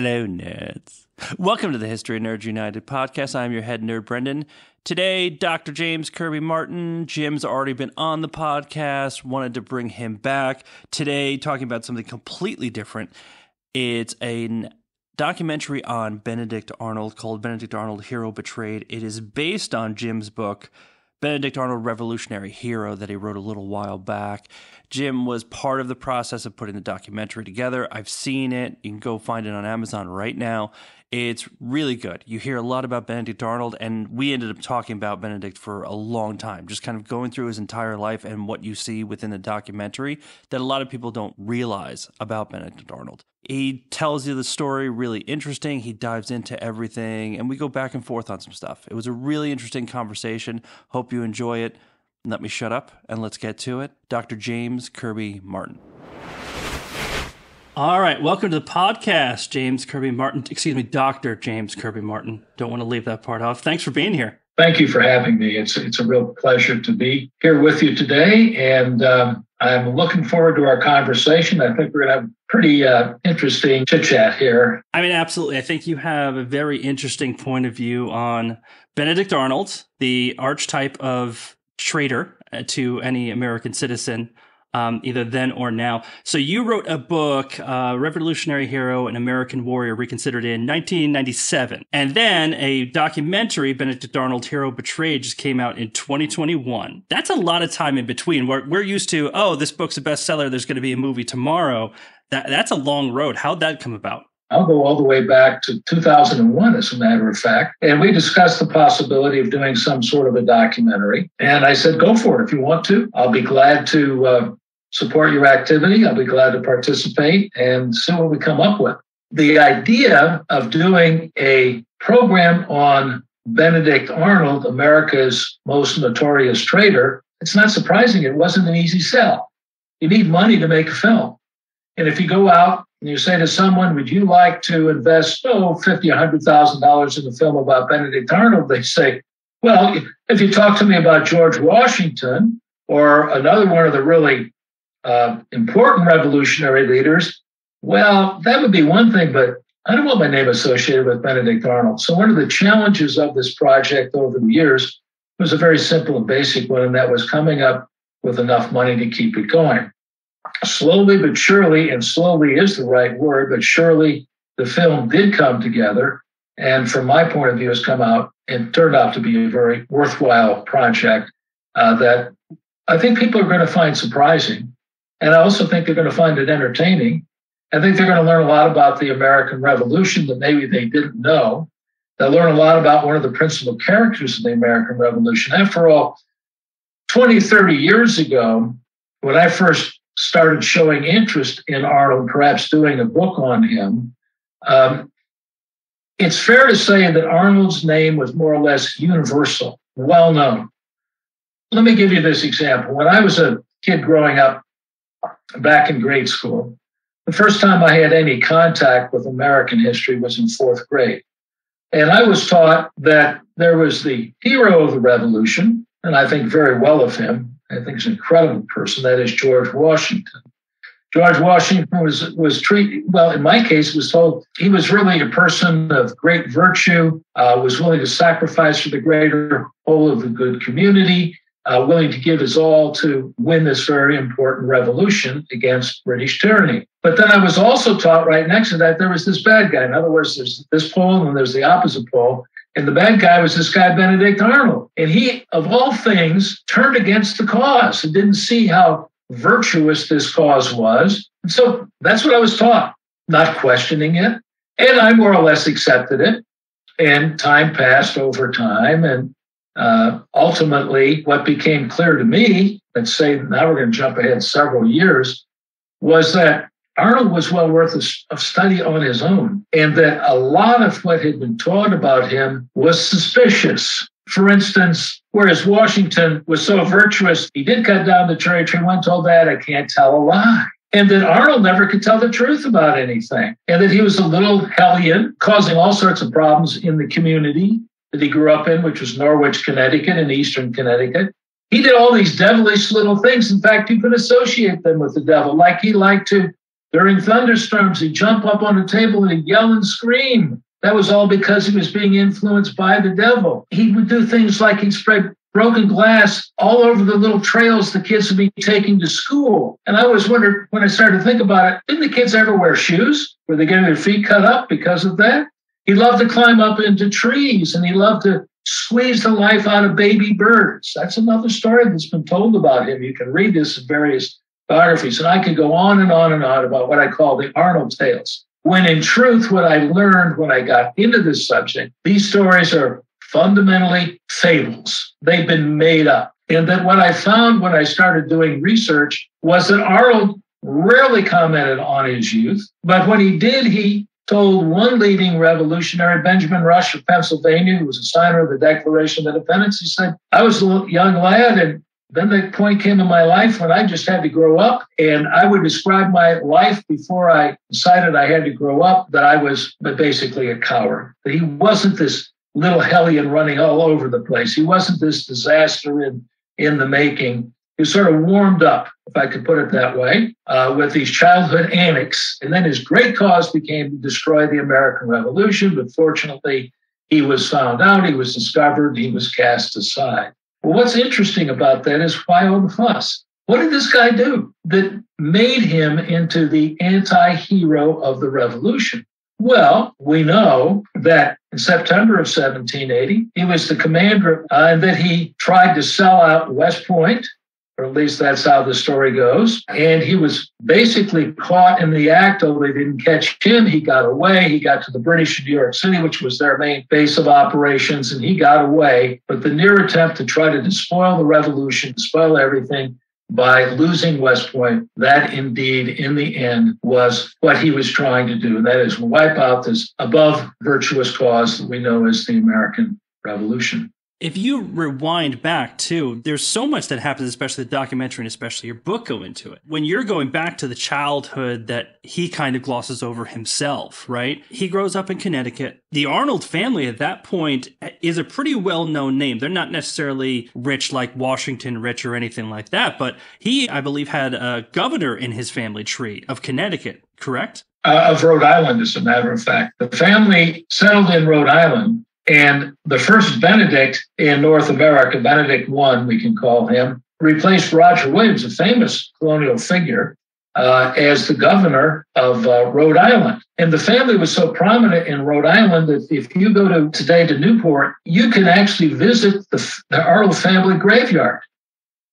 Hello, nerds. Welcome to the History of Nerds United podcast. I'm your head nerd, Brendan. Today, Dr. James Kirby Martin. Jim's already been on the podcast, wanted to bring him back. Today, talking about something completely different. It's a documentary on Benedict Arnold called Benedict Arnold Hero Betrayed. It is based on Jim's book, Benedict Arnold Revolutionary Hero, that he wrote a little while back. Jim was part of the process of putting the documentary together. I've seen it. You can go find it on Amazon right now. It's really good. You hear a lot about Benedict Arnold, and we ended up talking about Benedict for a long time, just kind of going through his entire life and what you see within the documentary that a lot of people don't realize about Benedict Arnold. He tells you the story really interesting. He dives into everything, and we go back and forth on some stuff. It was a really interesting conversation. Hope you enjoy it. Let me shut up and let's get to it. Dr. James Kirby Martin. All right, welcome to the podcast, James Kirby Martin. Excuse me, Dr. James Kirby Martin. Don't want to leave that part off. Thanks for being here. Thank you for having me. It's it's a real pleasure to be here with you today, and um, I'm looking forward to our conversation. I think we're going to have a pretty uh, interesting chit chat here. I mean, absolutely. I think you have a very interesting point of view on Benedict Arnold, the archetype of traitor uh, to any American citizen um, either then or now. So you wrote a book, uh, Revolutionary Hero, an American Warrior Reconsidered in 1997. And then a documentary, Benedict Arnold Hero Betrayed, just came out in 2021. That's a lot of time in between. We're, we're used to, oh, this book's a bestseller, there's going to be a movie tomorrow. That, that's a long road. How'd that come about? I'll go all the way back to 2001, as a matter of fact. And we discussed the possibility of doing some sort of a documentary. And I said, go for it if you want to. I'll be glad to uh, support your activity. I'll be glad to participate and see what we come up with. The idea of doing a program on Benedict Arnold, America's most notorious traitor, it's not surprising it wasn't an easy sell. You need money to make a film. And if you go out and you say to someone, would you like to invest, oh, $50, $100,000 in a film about Benedict Arnold? They say, well, if you talk to me about George Washington or another one of the really important revolutionary leaders, well, that would be one thing, but I don't want my name associated with Benedict Arnold. So, one of the challenges of this project over the years was a very simple and basic one, and that was coming up with enough money to keep it going slowly but surely, and slowly is the right word, but surely the film did come together. And from my point of view, has come out and turned out to be a very worthwhile project uh, that I think people are going to find surprising. And I also think they're going to find it entertaining. I think they're going to learn a lot about the American Revolution that maybe they didn't know. They'll learn a lot about one of the principal characters of the American Revolution. After all, 20, 30 years ago, when I first started showing interest in Arnold, perhaps doing a book on him, um, it's fair to say that Arnold's name was more or less universal, well known. Let me give you this example. When I was a kid growing up back in grade school, the first time I had any contact with American history was in fourth grade. And I was taught that there was the hero of the revolution, and I think very well of him, I think he's an incredible person. That is George Washington. George Washington was was treated well. In my case, was told he was really a person of great virtue, uh, was willing to sacrifice for the greater whole of the good community, uh, willing to give his all to win this very important revolution against British tyranny. But then I was also taught right next to that there was this bad guy. In other words, there's this pole and there's the opposite pole. And the bad guy was this guy, Benedict Arnold. And he, of all things, turned against the cause and didn't see how virtuous this cause was. And so that's what I was taught, not questioning it. And I more or less accepted it. And time passed over time. And uh, ultimately, what became clear to me, let's say now we're going to jump ahead several years, was that Arnold was well worth a, study on his own, and that a lot of what had been taught about him was suspicious. For instance, whereas Washington was so virtuous, he did cut down the cherry tree. One told that I can't tell a lie. And that Arnold never could tell the truth about anything. And that he was a little hellion, causing all sorts of problems in the community that he grew up in, which was Norwich, Connecticut, in eastern Connecticut. He did all these devilish little things. In fact, you could associate them with the devil, like he liked to During thunderstorms, he'd jump up on a table and he'd yell and scream. That was all because he was being influenced by the devil. He would do things like he'd spread broken glass all over the little trails the kids would be taking to school. And I always wondered when I started to think about it, didn't the kids ever wear shoes? Were they getting their feet cut up because of that? He loved to climb up into trees and he loved to squeeze the life out of baby birds. That's another story that's been told about him. You can read this in various biographies. And I could go on and on and on about what I call the Arnold tales. When in truth, what I learned when I got into this subject, these stories are fundamentally fables. They've been made up. And that what I found when I started doing research was that Arnold rarely commented on his youth, but when he did, he told one leading revolutionary, Benjamin Rush of Pennsylvania, who was a signer of the Declaration of Independence, he said, I was a young lad and then the point came in my life when I just had to grow up. And I would describe my life before I decided I had to grow up that I was basically a coward. That he wasn't this little hellion running all over the place. He wasn't this disaster in, in the making. He sort of warmed up, if I could put it that way, uh, with these childhood antics. And then his great cause became to destroy the American Revolution. But fortunately, he was found out, he was discovered, he was cast aside. Well, what's interesting about that is why all the fuss? What did this guy do that made him into the anti hero of the revolution? Well, we know that in September of 1780, he was the commander uh, and that he tried to sell out West Point, or at least that's how the story goes. And he was basically caught in the act, although they didn't catch him. He got away. He got to the British in New York City, which was their main base of operations, and he got away. But the near attempt to try to despoil the revolution, spoil everything, by losing West Point, that indeed, in the end, was what he was trying to do. And that is wipe out this above virtuous cause that we know as the American Revolution if you rewind back too, there's so much that happens, especially the documentary and especially your book go into it. When you're going back to the childhood that he kind of glosses over himself, right? He grows up in Connecticut. The Arnold family at that point is a pretty well known name. They're not necessarily rich like Washington rich or anything like that, but he, I believe, had a governor in his family tree of Connecticut, correct? Uh, of Rhode Island, as a matter of fact. The family settled in Rhode Island and the first Benedict in North America, Benedict I, we can call him, replaced Roger Williams, a famous colonial figure, uh, as the governor of uh, Rhode Island. And the family was so prominent in Rhode Island that if you go to today to Newport, you can actually visit the, the family graveyard.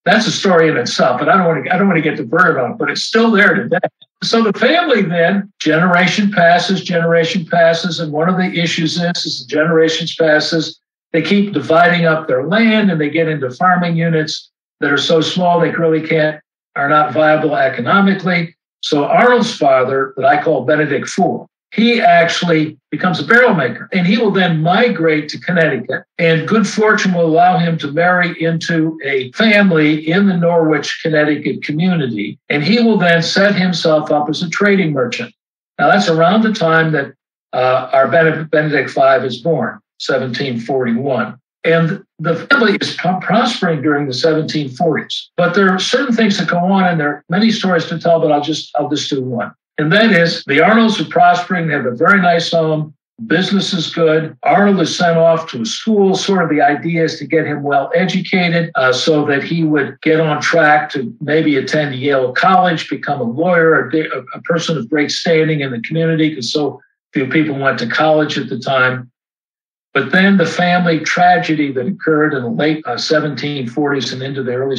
That's a story in itself, but I don't want to. I don't want to get diverted on it. But it's still there today. So the family then, generation passes, generation passes, and one of the issues is, is the generations passes, they keep dividing up their land and they get into farming units that are so small they really can't, are not viable economically. So Arnold's father, that I call Benedict IV, he actually becomes a barrel maker and he will then migrate to Connecticut. And good fortune will allow him to marry into a family in the Norwich, Connecticut community. And he will then set himself up as a trading merchant. Now, that's around the time that uh, our Benedict V is born, 1741. And the family is prospering during the 1740s. But there are certain things that go on, and there are many stories to tell, but I'll just I'll just do one. And that is the Arnolds are prospering. They have a very nice home. Business is good. Arnold is sent off to a school. Sort of the idea is to get him well educated uh, so that he would get on track to maybe attend Yale College, become a lawyer, a, a person of great standing in the community, because so few people went to college at the time. But then the family tragedy that occurred in the late uh, 1740s and into the early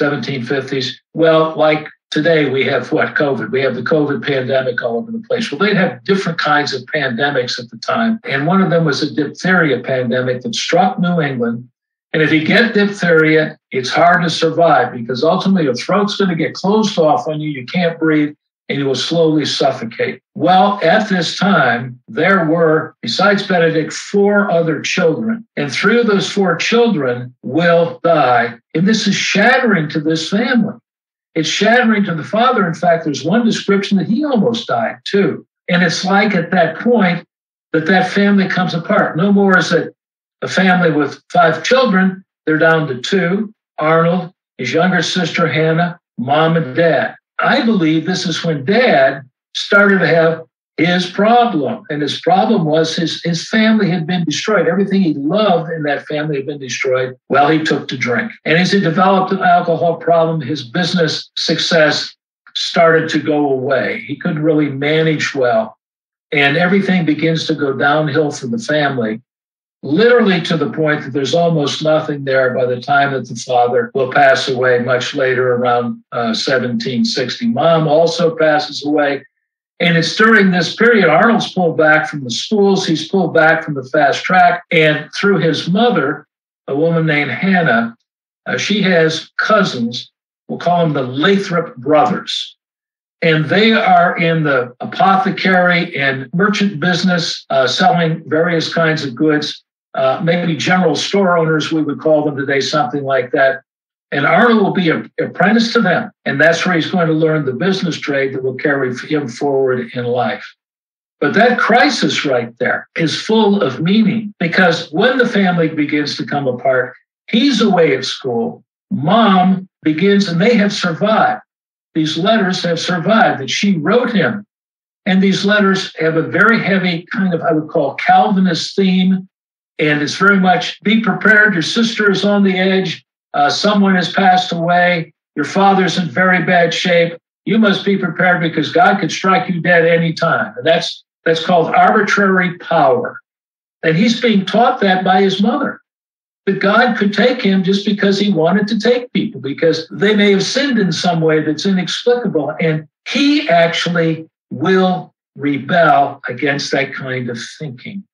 1750s, well, like Today we have what COVID. We have the COVID pandemic all over the place. Well, they'd have different kinds of pandemics at the time, and one of them was a diphtheria pandemic that struck New England. And if you get diphtheria, it's hard to survive because ultimately your throat's going to get closed off on you. You can't breathe and you will slowly suffocate. Well, at this time, there were, besides Benedict, four other children. And three of those four children will die. And this is shattering to this family. It's shattering to the father. In fact, there's one description that he almost died too. And it's like at that point that that family comes apart. No more is it a family with five children. They're down to two Arnold, his younger sister Hannah, mom and dad. I believe this is when dad started to have his problem. And his problem was his, his family had been destroyed. Everything he loved in that family had been destroyed. Well, he took to drink. And as he developed an alcohol problem, his business success started to go away. He couldn't really manage well. And everything begins to go downhill for the family, literally to the point that there's almost nothing there by the time that the father will pass away much later, around uh, 1760. Mom also passes away. And it's during this period, Arnold's pulled back from the schools, he's pulled back from the fast track. And through his mother, a woman named Hannah, uh, she has cousins, we'll call them the Lathrop brothers. And they are in the apothecary and merchant business, uh, selling various kinds of goods. Uh, maybe general store owners, we would call them today, something like that. And Arnold will be an apprentice to them. And that's where he's going to learn the business trade that will carry him forward in life. But that crisis right there is full of meaning because when the family begins to come apart, he's away at school. Mom begins, and they have survived. These letters have survived that she wrote him. And these letters have a very heavy kind of, I would call Calvinist theme. And it's very much be prepared. Your sister is on the edge uh, someone has passed away, your father's in very bad shape, you must be prepared because God could strike you dead any time. And that's that's called arbitrary power. And he's being taught that by his mother. That God could take him just because he wanted to take people, because they may have sinned in some way that's inexplicable. And he actually will rebel against that kind of thinking.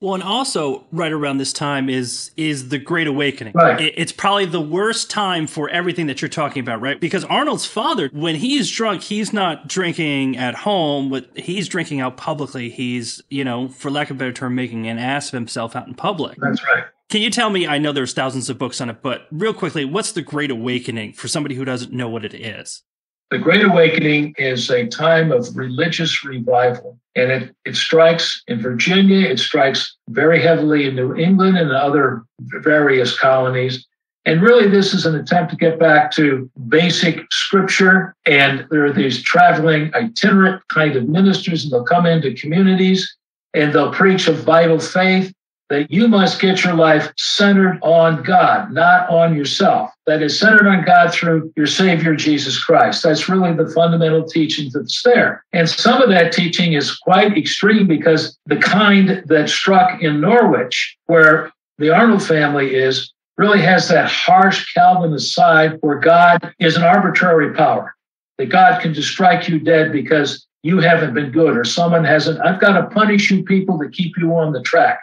Well, and also right around this time is is the Great Awakening. Right. it's probably the worst time for everything that you're talking about, right? Because Arnold's father, when he's drunk, he's not drinking at home, but he's drinking out publicly. He's, you know, for lack of a better term, making an ass of himself out in public. That's right. Can you tell me? I know there's thousands of books on it, but real quickly, what's the Great Awakening for somebody who doesn't know what it is? The Great Awakening is a time of religious revival, and it, it strikes in Virginia, it strikes very heavily in New England and other various colonies. And really, this is an attempt to get back to basic scripture. And there are these traveling itinerant kind of ministers, and they'll come into communities and they'll preach a vital faith that you must get your life centered on God, not on yourself. That is centered on God through your Savior, Jesus Christ. That's really the fundamental teaching that's there. And some of that teaching is quite extreme because the kind that struck in Norwich, where the Arnold family is, really has that harsh Calvinist side where God is an arbitrary power, that God can just strike you dead because you haven't been good or someone hasn't. I've got to punish you people to keep you on the track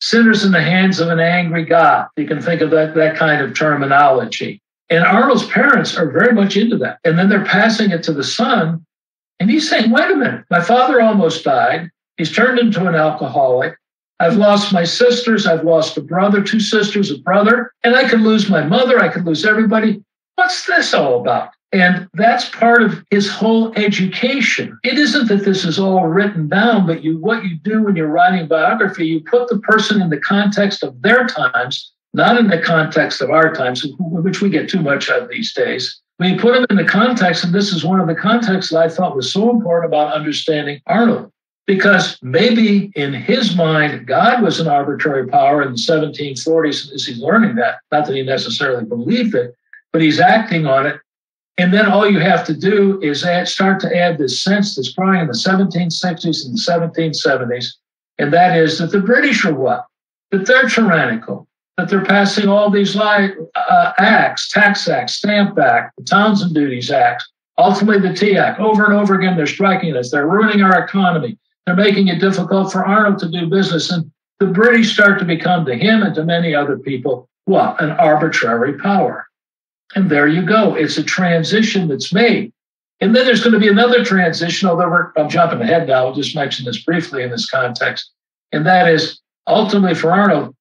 sinners in the hands of an angry God. You can think of that, that kind of terminology. And Arnold's parents are very much into that. And then they're passing it to the son. And he's saying, wait a minute, my father almost died. He's turned into an alcoholic. I've lost my sisters. I've lost a brother, two sisters, a brother, and I could lose my mother. I could lose everybody. What's this all about? And that's part of his whole education. It isn't that this is all written down, but you what you do when you're writing biography, you put the person in the context of their times, not in the context of our times, which we get too much of these days. When you put them in the context, and this is one of the contexts that I thought was so important about understanding Arnold, because maybe in his mind, God was an arbitrary power in the 1740s as he's learning that. Not that he necessarily believed it, but he's acting on it and then all you have to do is add, start to add this sense that's growing in the 1760s and the 1770s, and that is that the British are what? That they're tyrannical, that they're passing all these li- uh, acts, tax acts, stamp act, the Townshend Duties Act, ultimately the Tea Act. Over and over again, they're striking us. They're ruining our economy. They're making it difficult for Arnold to do business. And the British start to become to him and to many other people what? An arbitrary power. And there you go. It's a transition that's made. And then there's going to be another transition, although I'm jumping ahead now. I'll just mention this briefly in this context. And that is ultimately for Arnold,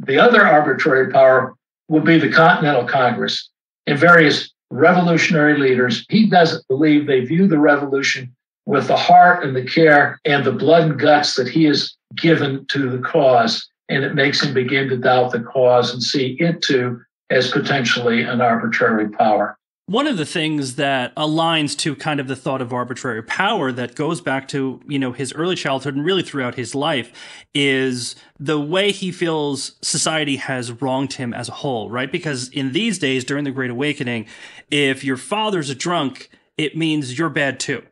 the other arbitrary power would be the Continental Congress and various revolutionary leaders. He doesn't believe they view the revolution with the heart and the care and the blood and guts that he has given to the cause. And it makes him begin to doubt the cause and see it too as potentially an arbitrary power. One of the things that aligns to kind of the thought of arbitrary power that goes back to, you know, his early childhood and really throughout his life is the way he feels society has wronged him as a whole, right? Because in these days, during the Great Awakening, if your father's a drunk, it means you're bad too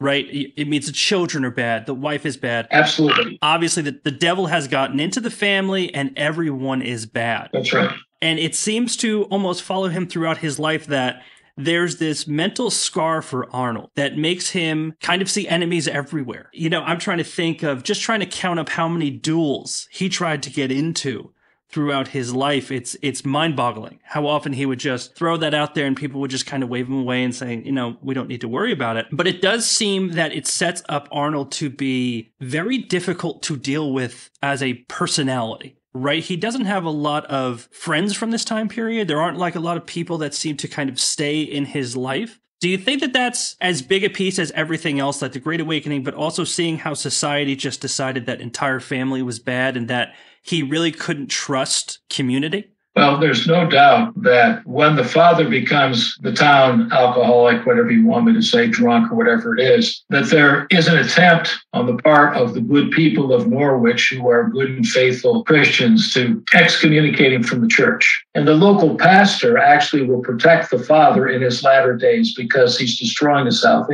right? It means the children are bad, the wife is bad. Absolutely. Obviously, the, the devil has gotten into the family and everyone is bad. That's right. And it seems to almost follow him throughout his life that there's this mental scar for Arnold that makes him kind of see enemies everywhere. You know, I'm trying to think of just trying to count up how many duels he tried to get into throughout his life, it's it's mind-boggling how often he would just throw that out there and people would just kind of wave him away and say, you know, we don't need to worry about it. But it does seem that it sets up Arnold to be very difficult to deal with as a personality. Right? He doesn't have a lot of friends from this time period. There aren't like a lot of people that seem to kind of stay in his life. Do you think that that's as big a piece as everything else, like the Great Awakening, but also seeing how society just decided that entire family was bad and that he really couldn't trust community? Well, there's no doubt that when the father becomes the town alcoholic, whatever you want me to say, drunk or whatever it is, that there is an attempt on the part of the good people of Norwich, who are good and faithful Christians, to excommunicate him from the church. And the local pastor actually will protect the father in his latter days because he's destroying the South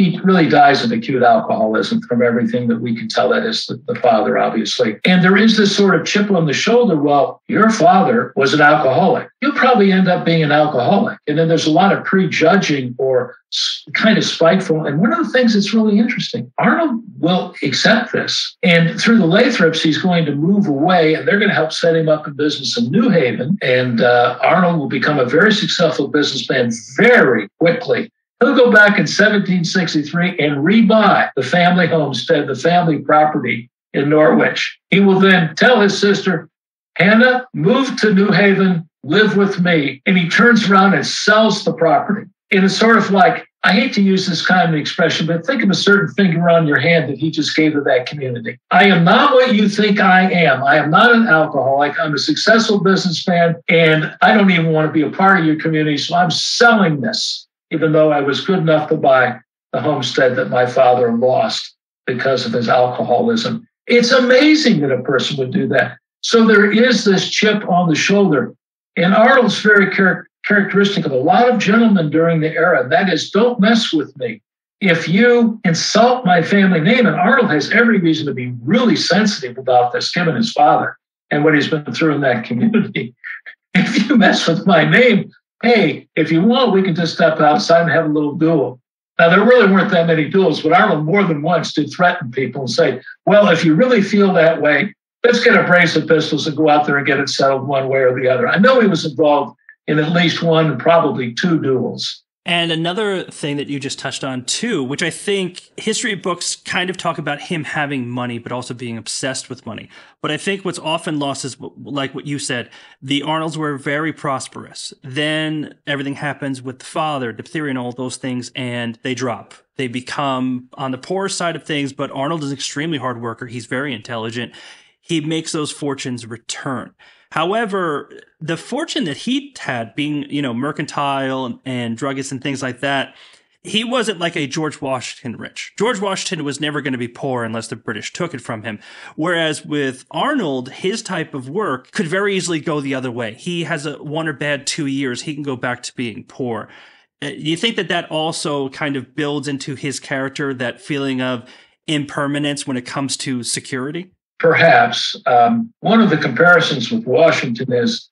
he really dies of acute alcoholism from everything that we can tell that is the, the, father, obviously. And there is this sort of chip on the shoulder. Well, your father was an alcoholic. You'll probably end up being an alcoholic. And then there's a lot of prejudging or kind of spiteful. And one of the things that's really interesting, Arnold will accept this. And through the Lathrops, he's going to move away and they're going to help set him up in business in New Haven. And uh, Arnold will become a very successful businessman very quickly He'll go back in 1763 and rebuy the family homestead, the family property in Norwich. He will then tell his sister, Hannah, move to New Haven, live with me. And he turns around and sells the property. And it's sort of like, I hate to use this kind of expression, but think of a certain finger on your hand that he just gave to that community. I am not what you think I am. I am not an alcoholic. I'm a successful businessman, and I don't even want to be a part of your community. So I'm selling this even though I was good enough to buy the homestead that my father lost because of his alcoholism. It's amazing that a person would do that. So there is this chip on the shoulder. And Arnold's very char- characteristic of a lot of gentlemen during the era. That is, don't mess with me. If you insult my family name, and Arnold has every reason to be really sensitive about this, given his father and what he's been through in that community. If you mess with my name, hey, if you want, we can just step outside and have a little duel. Now, there really weren't that many duels, but Arnold more than once did threaten people and say, well, if you really feel that way, let's get a brace of pistols and go out there and get it settled one way or the other. I know he was involved in at least one, and probably two duels. And another thing that you just touched on too, which I think history books kind of talk about him having money, but also being obsessed with money. But I think what's often lost is like what you said, the Arnolds were very prosperous. Then everything happens with the father, diphtheria and all those things, and they drop. They become on the poor side of things, but Arnold is an extremely hard worker. He's very intelligent. He makes those fortunes return. However, the fortune that he had being, you know, mercantile and, and druggist and things like that, he wasn't like a George Washington rich. George Washington was never going to be poor unless the British took it from him. Whereas with Arnold, his type of work could very easily go the other way. He has a one or bad two years. He can go back to being poor. Uh, you think that that also kind of builds into his character, that feeling of impermanence when it comes to security? perhaps. Um, one of the comparisons with Washington is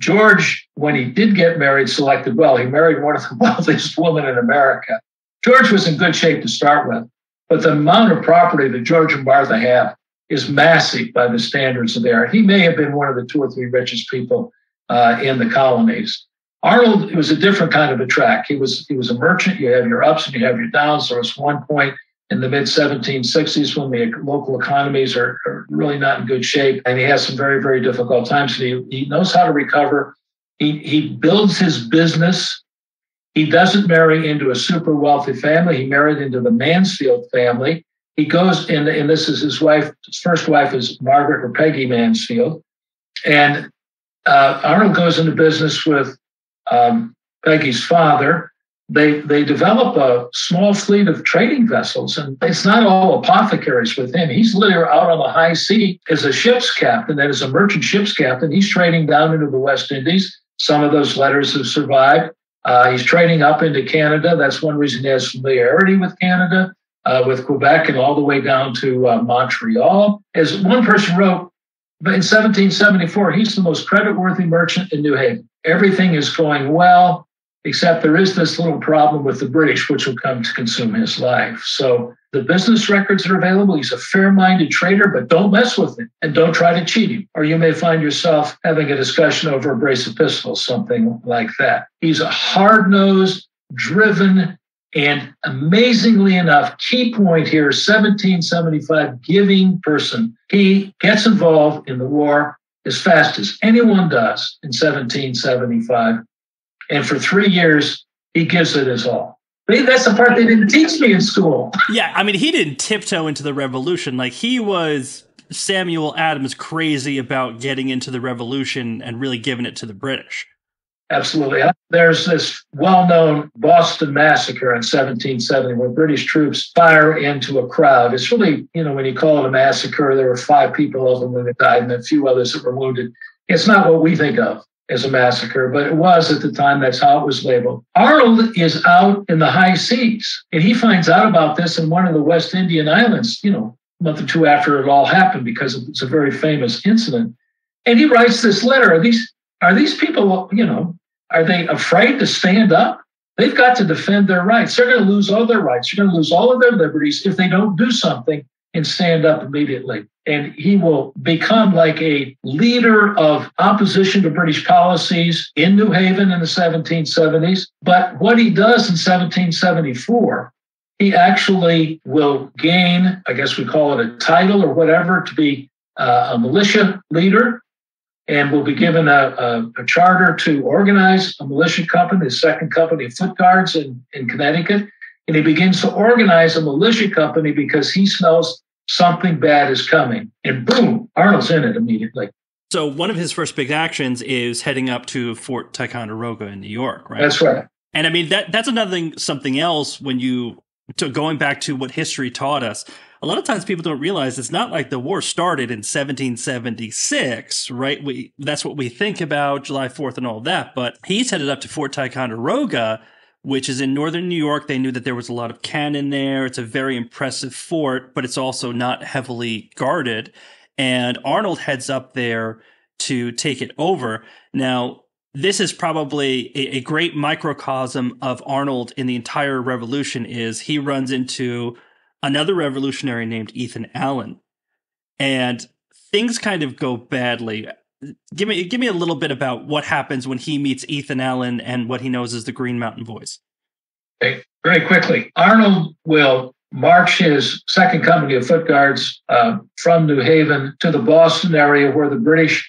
George, when he did get married, selected well. He married one of the wealthiest women in America. George was in good shape to start with, but the amount of property that George and Martha have is massive by the standards of there. He may have been one of the two or three richest people uh, in the colonies. Arnold, it was a different kind of a track. He was he was a merchant. You have your ups and you have your downs. There was one point in the mid 1760s when the local economies are, are, really not in good shape. And he has some very, very difficult times. He, he knows how to recover. He, he builds his business. He doesn't marry into a super wealthy family. He married into the Mansfield family. He goes in, and this is his wife, his first wife is Margaret or Peggy Mansfield. And uh, Arnold goes into business with um, Peggy's father, they they develop a small fleet of trading vessels, and it's not all apothecaries with him. He's literally out on the high sea as a ship's captain, that is a merchant ship's captain. He's trading down into the West Indies. Some of those letters have survived. Uh, he's trading up into Canada. That's one reason he has familiarity with Canada, uh, with Quebec, and all the way down to uh, Montreal. As one person wrote, but in 1774, he's the most creditworthy merchant in New Haven. Everything is going well except there is this little problem with the British, which will come to consume his life. So the business records are available. He's a fair minded trader, but don't mess with him and don't try to cheat him, or you may find yourself having a discussion over a brace of pistols, something like that. He's a hard nosed, driven, and amazingly enough, key point here 1775 giving person. He gets involved in the war as fast as anyone does in 1775 and for three years, he gives it his all. That's the part they didn't teach me in school. Yeah, I mean, he didn't tiptoe into the revolution. Like, he was Samuel Adams crazy about getting into the revolution and really giving it to the British. Absolutely. Uh, there's this well known Boston Massacre in 1770 where British troops fire into a crowd. It's really, you know, when you call it a massacre, there were five people of them that died and a few others that were wounded. It's not what we think of as a massacre, but it was at the time. That's how it was labeled. Arnold is out in the high seas, and he finds out about this in one of the West Indian islands, you know, a month or two after it all happened, because it's a very famous incident. And he writes this letter. Are these are these people, you know, are they afraid to stand up? They've got to defend their rights. They're going to lose all their rights. They're going to lose all of their liberties if they don't do something and stand up immediately. And he will become like a leader of opposition to British policies in New Haven in the 1770s. But what he does in 1774, he actually will gain, I guess we call it a title or whatever, to be uh, a militia leader and will be given a, a, a, charter to organize a militia company, the second company of foot guards in, in Connecticut. And he begins to organize a militia company because he smells something bad is coming. And boom, Arnold's in it immediately. So one of his first big actions is heading up to Fort Ticonderoga in New York, right? That's right. And I mean that that's another thing, something else when you to going back to what history taught us. A lot of times people don't realize it's not like the war started in 1776, right? We that's what we think about July 4th and all that, but he's headed up to Fort Ticonderoga which is in northern New York. They knew that there was a lot of cannon there. It's a very impressive fort, but it's also not heavily guarded. And Arnold heads up there to take it over. Now, this is probably a, a great microcosm of Arnold in the entire revolution is he runs into another revolutionary named Ethan Allen. And things kind of go badly give me give me a little bit about what happens when he meets Ethan Allen and what he knows as the Green Mountain Boys. Okay, very quickly, Arnold will march his second company of foot guards uh, from New Haven to the Boston area where the British.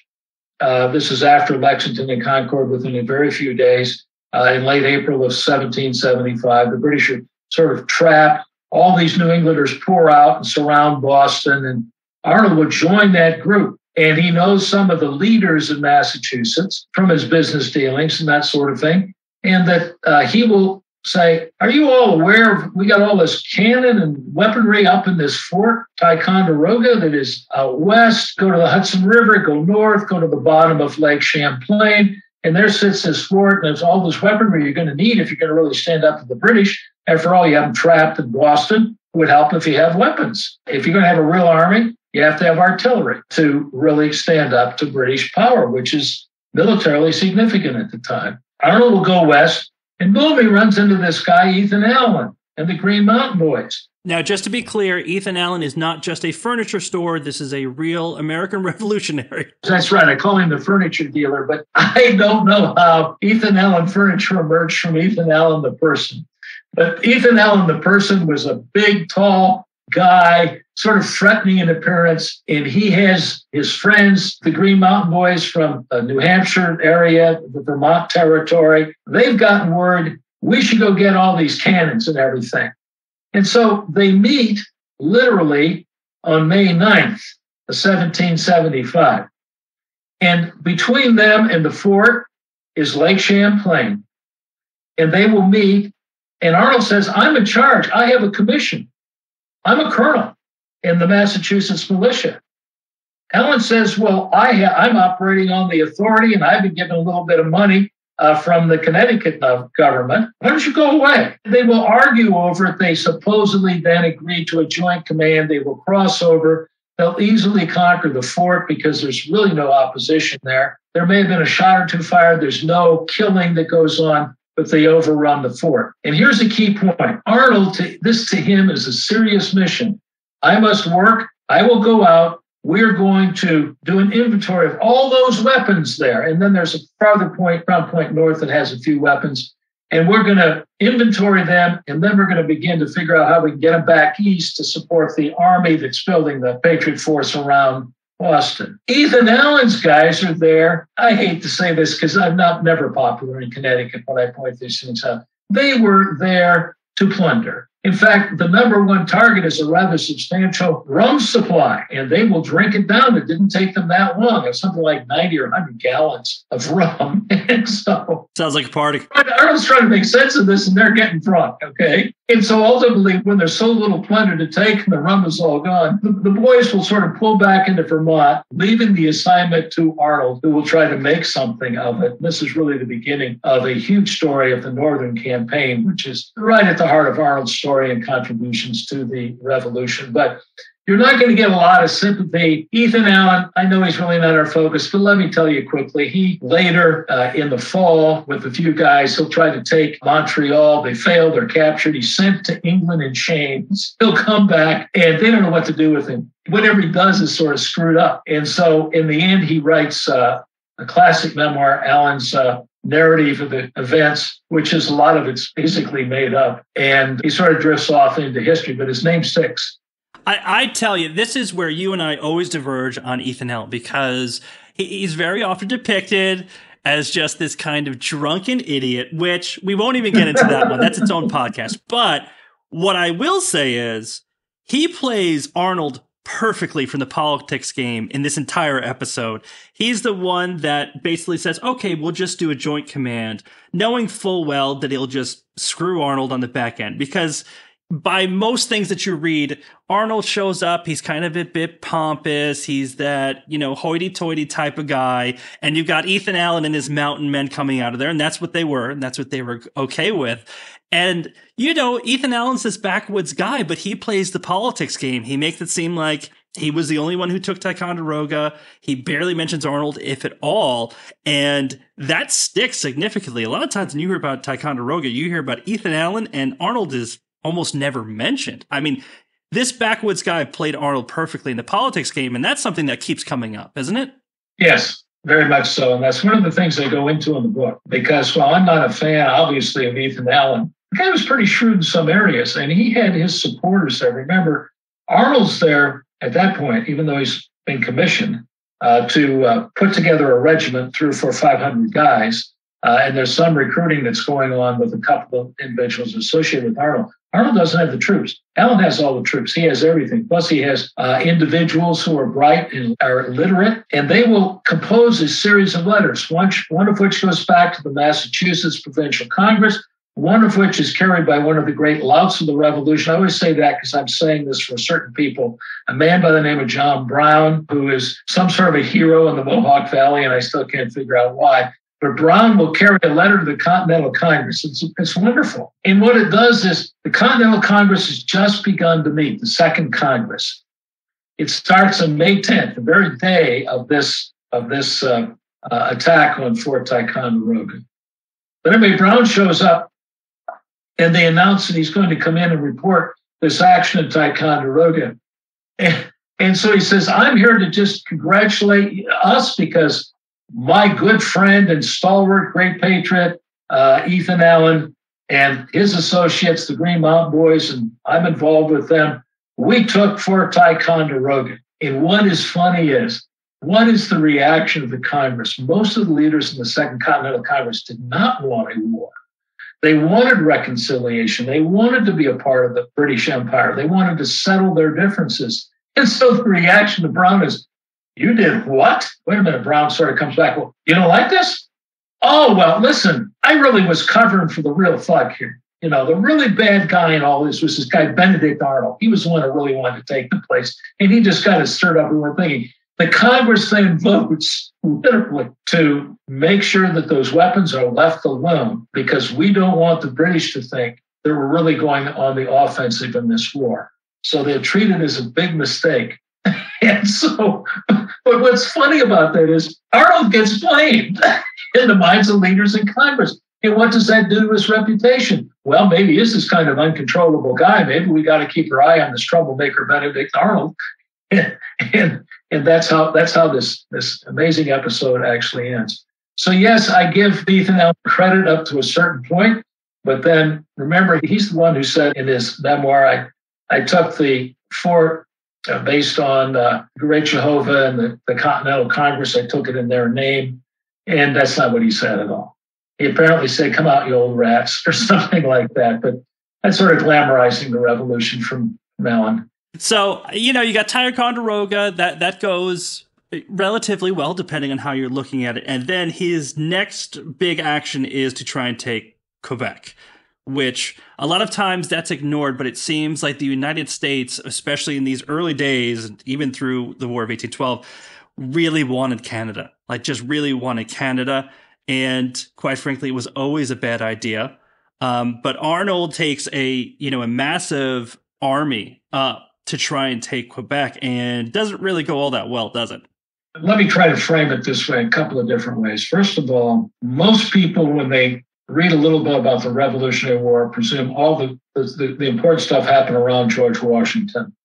Uh, this is after Lexington and Concord within a very few days. Uh, in late April of 1775, the British are sort of trapped. All these New Englanders pour out and surround Boston, and Arnold would join that group. And he knows some of the leaders in Massachusetts from his business dealings and that sort of thing. And that uh, he will say, Are you all aware of we got all this cannon and weaponry up in this fort, Ticonderoga, that is out west? Go to the Hudson River, go north, go to the bottom of Lake Champlain. And there sits this fort, and there's all this weaponry you're going to need if you're going to really stand up to the British. After all, you have them trapped in Boston. It would help if you have weapons. If you're going to have a real army, you have to have artillery to really stand up to British power, which is militarily significant at the time. Arnold will go west, and boom, he runs into this guy, Ethan Allen, and the Green Mountain Boys. Now, just to be clear, Ethan Allen is not just a furniture store. This is a real American revolutionary. That's right. I call him the furniture dealer, but I don't know how Ethan Allen furniture emerged from Ethan Allen the person. But Ethan Allen the person was a big, tall, guy, sort of threatening in appearance. And he has his friends, the Green Mountain Boys from the New Hampshire area, the Vermont territory. They've gotten word we should go get all these cannons and everything. And so they meet literally on May 9th, 1775. And between them and the fort is Lake Champlain. and they will meet. And Arnold says, I'm in charge. I have a commission. I'm a colonel in the Massachusetts militia. Allen says, Well, I ha- I'm operating on the authority and I've been given a little bit of money uh, from the Connecticut government. Why don't you go away? They will argue over it. They supposedly then agree to a joint command. They will cross over. They'll easily conquer the fort because there's really no opposition there. There may have been a shot or two fired. There's no killing that goes on, but they overrun the fort. And here's a key point Arnold, this to him is a serious mission. I must work. I will go out we're going to do an inventory of all those weapons there. And then there's a farther point, Crown Point north that has a few weapons. And we're going to inventory them. And then we're going to begin to figure out how we can get them back east to support the army that's building the Patriot force around Boston. Ethan Allen's guys are there. I hate to say this because I'm not never popular in Connecticut when I point these things out. They were there to plunder. In fact, the number one target is a rather substantial rum supply, and they will drink it down. It didn't take them that long. It's something like 90 or 100 gallons of rum. and so. Sounds like a party. Arnold's trying to make sense of this, and they're getting drunk, okay? And so ultimately, when there's so little plunder to take and the rum is all gone, the, the boys will sort of pull back into Vermont, leaving the assignment to Arnold, who will try to make something of it. This is really the beginning of a huge story of the Northern Campaign, which is right at the heart of Arnold's story story and contributions to the revolution. But you're not going to get a lot of sympathy. Ethan Allen, I know he's really not our focus, but let me tell you quickly. He later uh, in the fall, with a few guys, he'll try to take Montreal. They failed, they're captured. He's sent to England in chains. He'll come back, and they don't know what to do with him. Whatever he does is sort of screwed up. And so in the end, he writes uh, a classic memoir, Allen's uh, narrative of the events, which is a lot of it's basically made up. And he sort of drifts off into history, but his name sticks. I, I tell you, this is where you and I always diverge on Ethan Allen because he, he's very often depicted as just this kind of drunken idiot, which we won't even get into that one. That's its own podcast. But what I will say is he plays Arnold perfectly from the politics game in this entire episode. He's the one that basically says, okay, we'll just do a joint command, knowing full well that he'll just screw Arnold on the back end because by most things that you read, Arnold shows up. He's kind of a bit pompous. He's that, you know, hoity toity type of guy. And you've got Ethan Allen and his mountain men coming out of there. And that's what they were. And that's what they were okay with. And, you know, Ethan Allen's this backwoods guy, but he plays the politics game. He makes it seem like he was the only one who took Ticonderoga. He barely mentions Arnold, if at all. And that sticks significantly. A lot of times when you hear about Ticonderoga, you hear about Ethan Allen, and Arnold is almost never mentioned. I mean, this backwoods guy played Arnold perfectly in the politics game, and that's something that keeps coming up, isn't it? Yes, very much so. And that's one of the things I go into in the book. Because while I'm not a fan, obviously, of Ethan Allen, guy was pretty shrewd in some areas, and he had his supporters there. Remember, Arnold's there at that point, even though he's been commissioned uh, to uh, put together a regiment through for 500 guys. Uh, and there's some recruiting that's going on with a couple of individuals associated with Arnold. Arnold doesn't have the troops. Allen has all the troops. He has everything. Plus, he has uh, individuals who are bright and are literate, and they will compose a series of letters, one, one of which goes back to the Massachusetts Provincial Congress, one of which is carried by one of the great louts of the revolution. I always say that because I'm saying this for certain people. A man by the name of John Brown, who is some sort of a hero in the Mohawk Valley, and I still can't figure out why. But Brown will carry a letter to the Continental Congress. It's, it's wonderful. And what it does is the Continental Congress has just begun to meet, the Second Congress. It starts on May 10th, the very day of this, of this uh, uh, attack on Fort Ticonderoga. But anyway, Brown shows up and they announce that he's going to come in and report this action at Ticonderoga. And, and so he says, I'm here to just congratulate us because my good friend and stalwart great patriot, uh, Ethan Allen, and his associates, the Green Mountain Boys, and I'm involved with them. We took Fort Ticonderoga. And what is funny is, what is the reaction of the Congress? Most of the leaders in the Second Continental Congress did not want a war. They wanted reconciliation. They wanted to be a part of the British Empire. They wanted to settle their differences. And so the reaction to Brown is, You did what? Wait a minute. Brown sort of comes back, Well, you don't like this? Oh, well, listen, I really was covering for the real thug here. You know, the really bad guy in all this was this guy, Benedict Arnold. He was the one who really wanted to take the place. And he just got us stirred up. We were thinking, the Congress then votes literally to make sure that those weapons are left alone because we don't want the British to think that we're really going on the offensive in this war. So they're treated as a big mistake. and so, but what's funny about that is Arnold gets blamed in the minds of leaders in Congress. And what does that do to his reputation? Well, maybe is this kind of uncontrollable guy. Maybe we got to keep our eye on this troublemaker Benedict Arnold. And, and that's how that's how this, this amazing episode actually ends. So yes, I give Ethan Allen credit up to a certain point, but then remember, he's the one who said in his memoir, I, I took the fort uh, based on uh, Great Jehovah and the, the Continental Congress. I took it in their name. And that's not what he said at all. He apparently said, come out, you old rats, or something like that. But that's sort of glamorizing the revolution from Mellon. So, you know, you got Ticonderoga, that, that goes relatively well, depending on how you're looking at it. And then his next big action is to try and take Quebec which a lot of times that's ignored, but it seems like the United States, especially in these early days, and even through the War of 1812, really wanted Canada. Like, just really wanted Canada. And quite frankly, it was always a bad idea. Um, but Arnold takes a, you know, a massive army up to try and take Quebec and doesn't really go all that well, does it? Let me try to frame it this way a couple of different ways. First of all, most people, when they read a little bit about the Revolutionary War, presume all the, the, the important stuff happened around George Washington.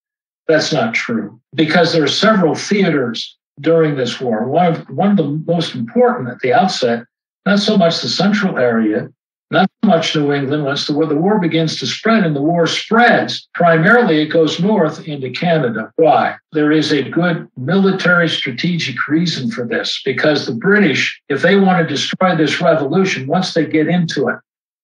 That's not true because there are several theaters during this war. One of, one of the most important at the outset, not so much the central area, not much New England. Once the war, the war begins to spread and the war spreads, primarily it goes north into Canada. Why? There is a good military strategic reason for this because the British, if they want to destroy this revolution, once they get into it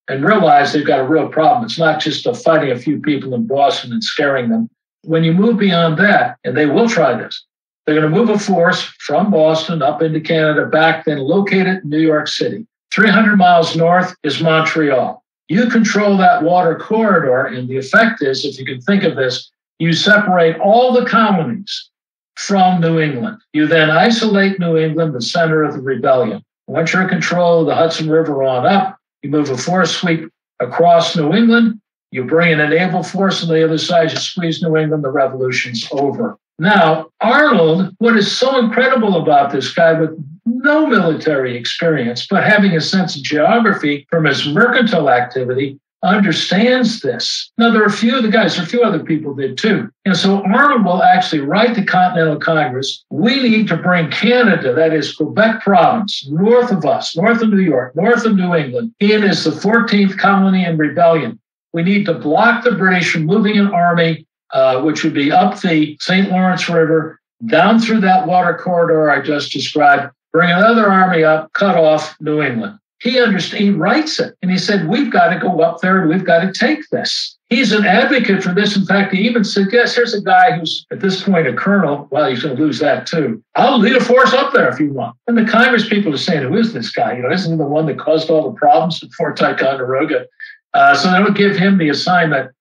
and realize they've got a real problem, it's not just a fighting a few people in Boston and scaring them. When you move beyond that, and they will try this, they're going to move a force from Boston up into Canada, back, then locate it in New York City. 300 miles north is Montreal. You control that water corridor, and the effect is, if you can think of this, you separate all the colonies from New England. You then isolate New England, the center of the rebellion. Once you're in control of the Hudson River on up, you move a force sweep across New England. You bring in a naval force on the other side, you squeeze New England, the revolution's over. Now, Arnold, what is so incredible about this guy with no military experience, but having a sense of geography from his mercantile activity, understands this. Now, there are a few of the guys, a few other people did too. And so Arnold will actually write to Continental Congress, we need to bring Canada, that is Quebec province, north of us, north of New York, north of New England, in as the 14th colony in rebellion. We need to block the British from moving an army, uh, which would be up the St. Lawrence River, down through that water corridor I just described, bring another army up, cut off New England. He understands, he writes it, and he said, We've got to go up there and we've got to take this. He's an advocate for this. In fact, he even said, Yes, here's a guy who's at this point a colonel. Well, he's going to lose that too. I'll lead a force up there if you want. And the Congress people are saying, Who is this guy? You know, isn't he the one that caused all the problems at Fort Ticonderoga? Uh, so they would give him the assignment.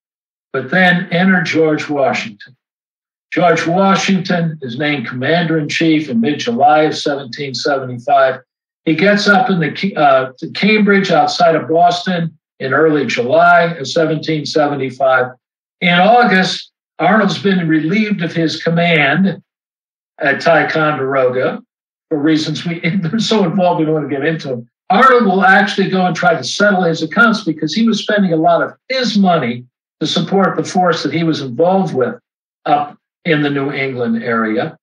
But then enter George Washington. George Washington is named commander in chief in mid July of 1775. He gets up in the uh, Cambridge outside of Boston in early July of 1775. In August, Arnold's been relieved of his command at Ticonderoga for reasons we, they're so involved we don't want to get into them. Arnold will actually go and try to settle his accounts because he was spending a lot of his money to support the force that he was involved with up in the New England area.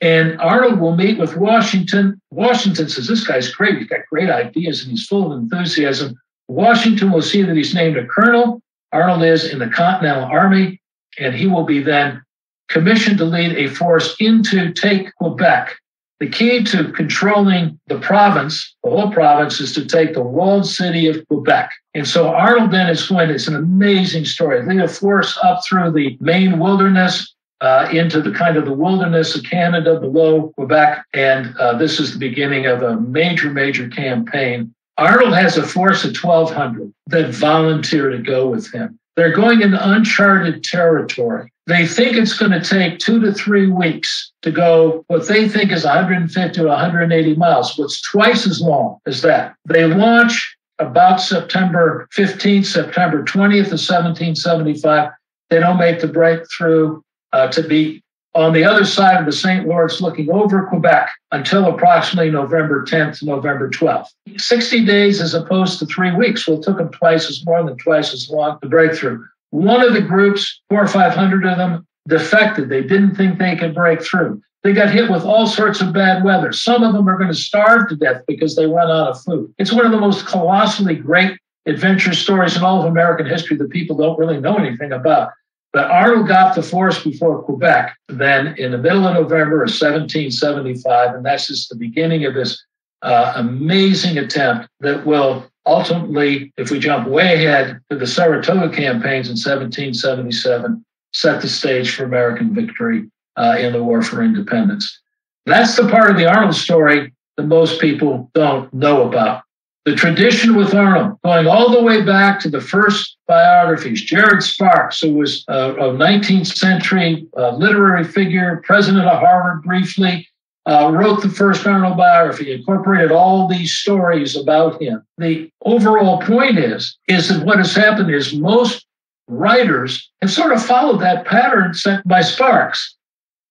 And Arnold will meet with Washington. Washington says, This guy's great. He's got great ideas and he's full of enthusiasm. Washington will see that he's named a colonel. Arnold is in the Continental Army, and he will be then commissioned to lead a force into take Quebec. The key to controlling the province, the whole province, is to take the walled city of Quebec. And so Arnold then is going, it's an amazing story. A force up through the Maine wilderness, uh, into the kind of the wilderness of Canada below Quebec. And uh, this is the beginning of a major, major campaign. Arnold has a force of 1,200 that volunteer to go with him. They're going into uncharted territory. They think it's going to take two to three weeks to go what they think is 150 to 180 miles, what's twice as long as that. They launch about September 15th, September 20th of 1775. They don't make the breakthrough uh, to be on the other side of the St. Lawrence looking over Quebec until approximately November 10th, November 12th. 60 days as opposed to three weeks. Well, it took them twice as more than twice as long to break through. One of the groups, four or 500 of them, defected. They didn't think they could break through. They got hit with all sorts of bad weather. Some of them are going to starve to death because they run out of food. It's one of the most colossally great adventure stories in all of American history that people don't really know anything about. But Arnold got the force before Quebec then in the middle of November of 1775, and that's just the beginning of this uh, amazing attempt that will ultimately, if we jump way ahead to the Saratoga campaigns in 1777, set the stage for American victory uh, in the War for Independence. That's the part of the Arnold story that most people don't know about. The tradition with Arnold, going all the way back to the first biographies, Jared Sparks, who was uh, a 19th century uh, literary figure, president of Harvard briefly, uh, wrote the first Arnold biography, incorporated all these stories about him. The overall point is, is that what has happened is most writers have sort of followed that pattern set by Sparks.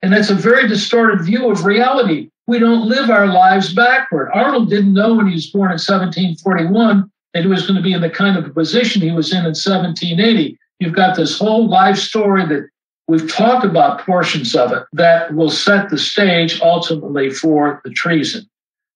And that's a very distorted view of reality. We don't live our lives backward. Arnold didn't know when he was born in 1741 that he was going to be in the kind of position he was in in 1780. You've got this whole life story that we've talked about portions of it that will set the stage ultimately for the treason.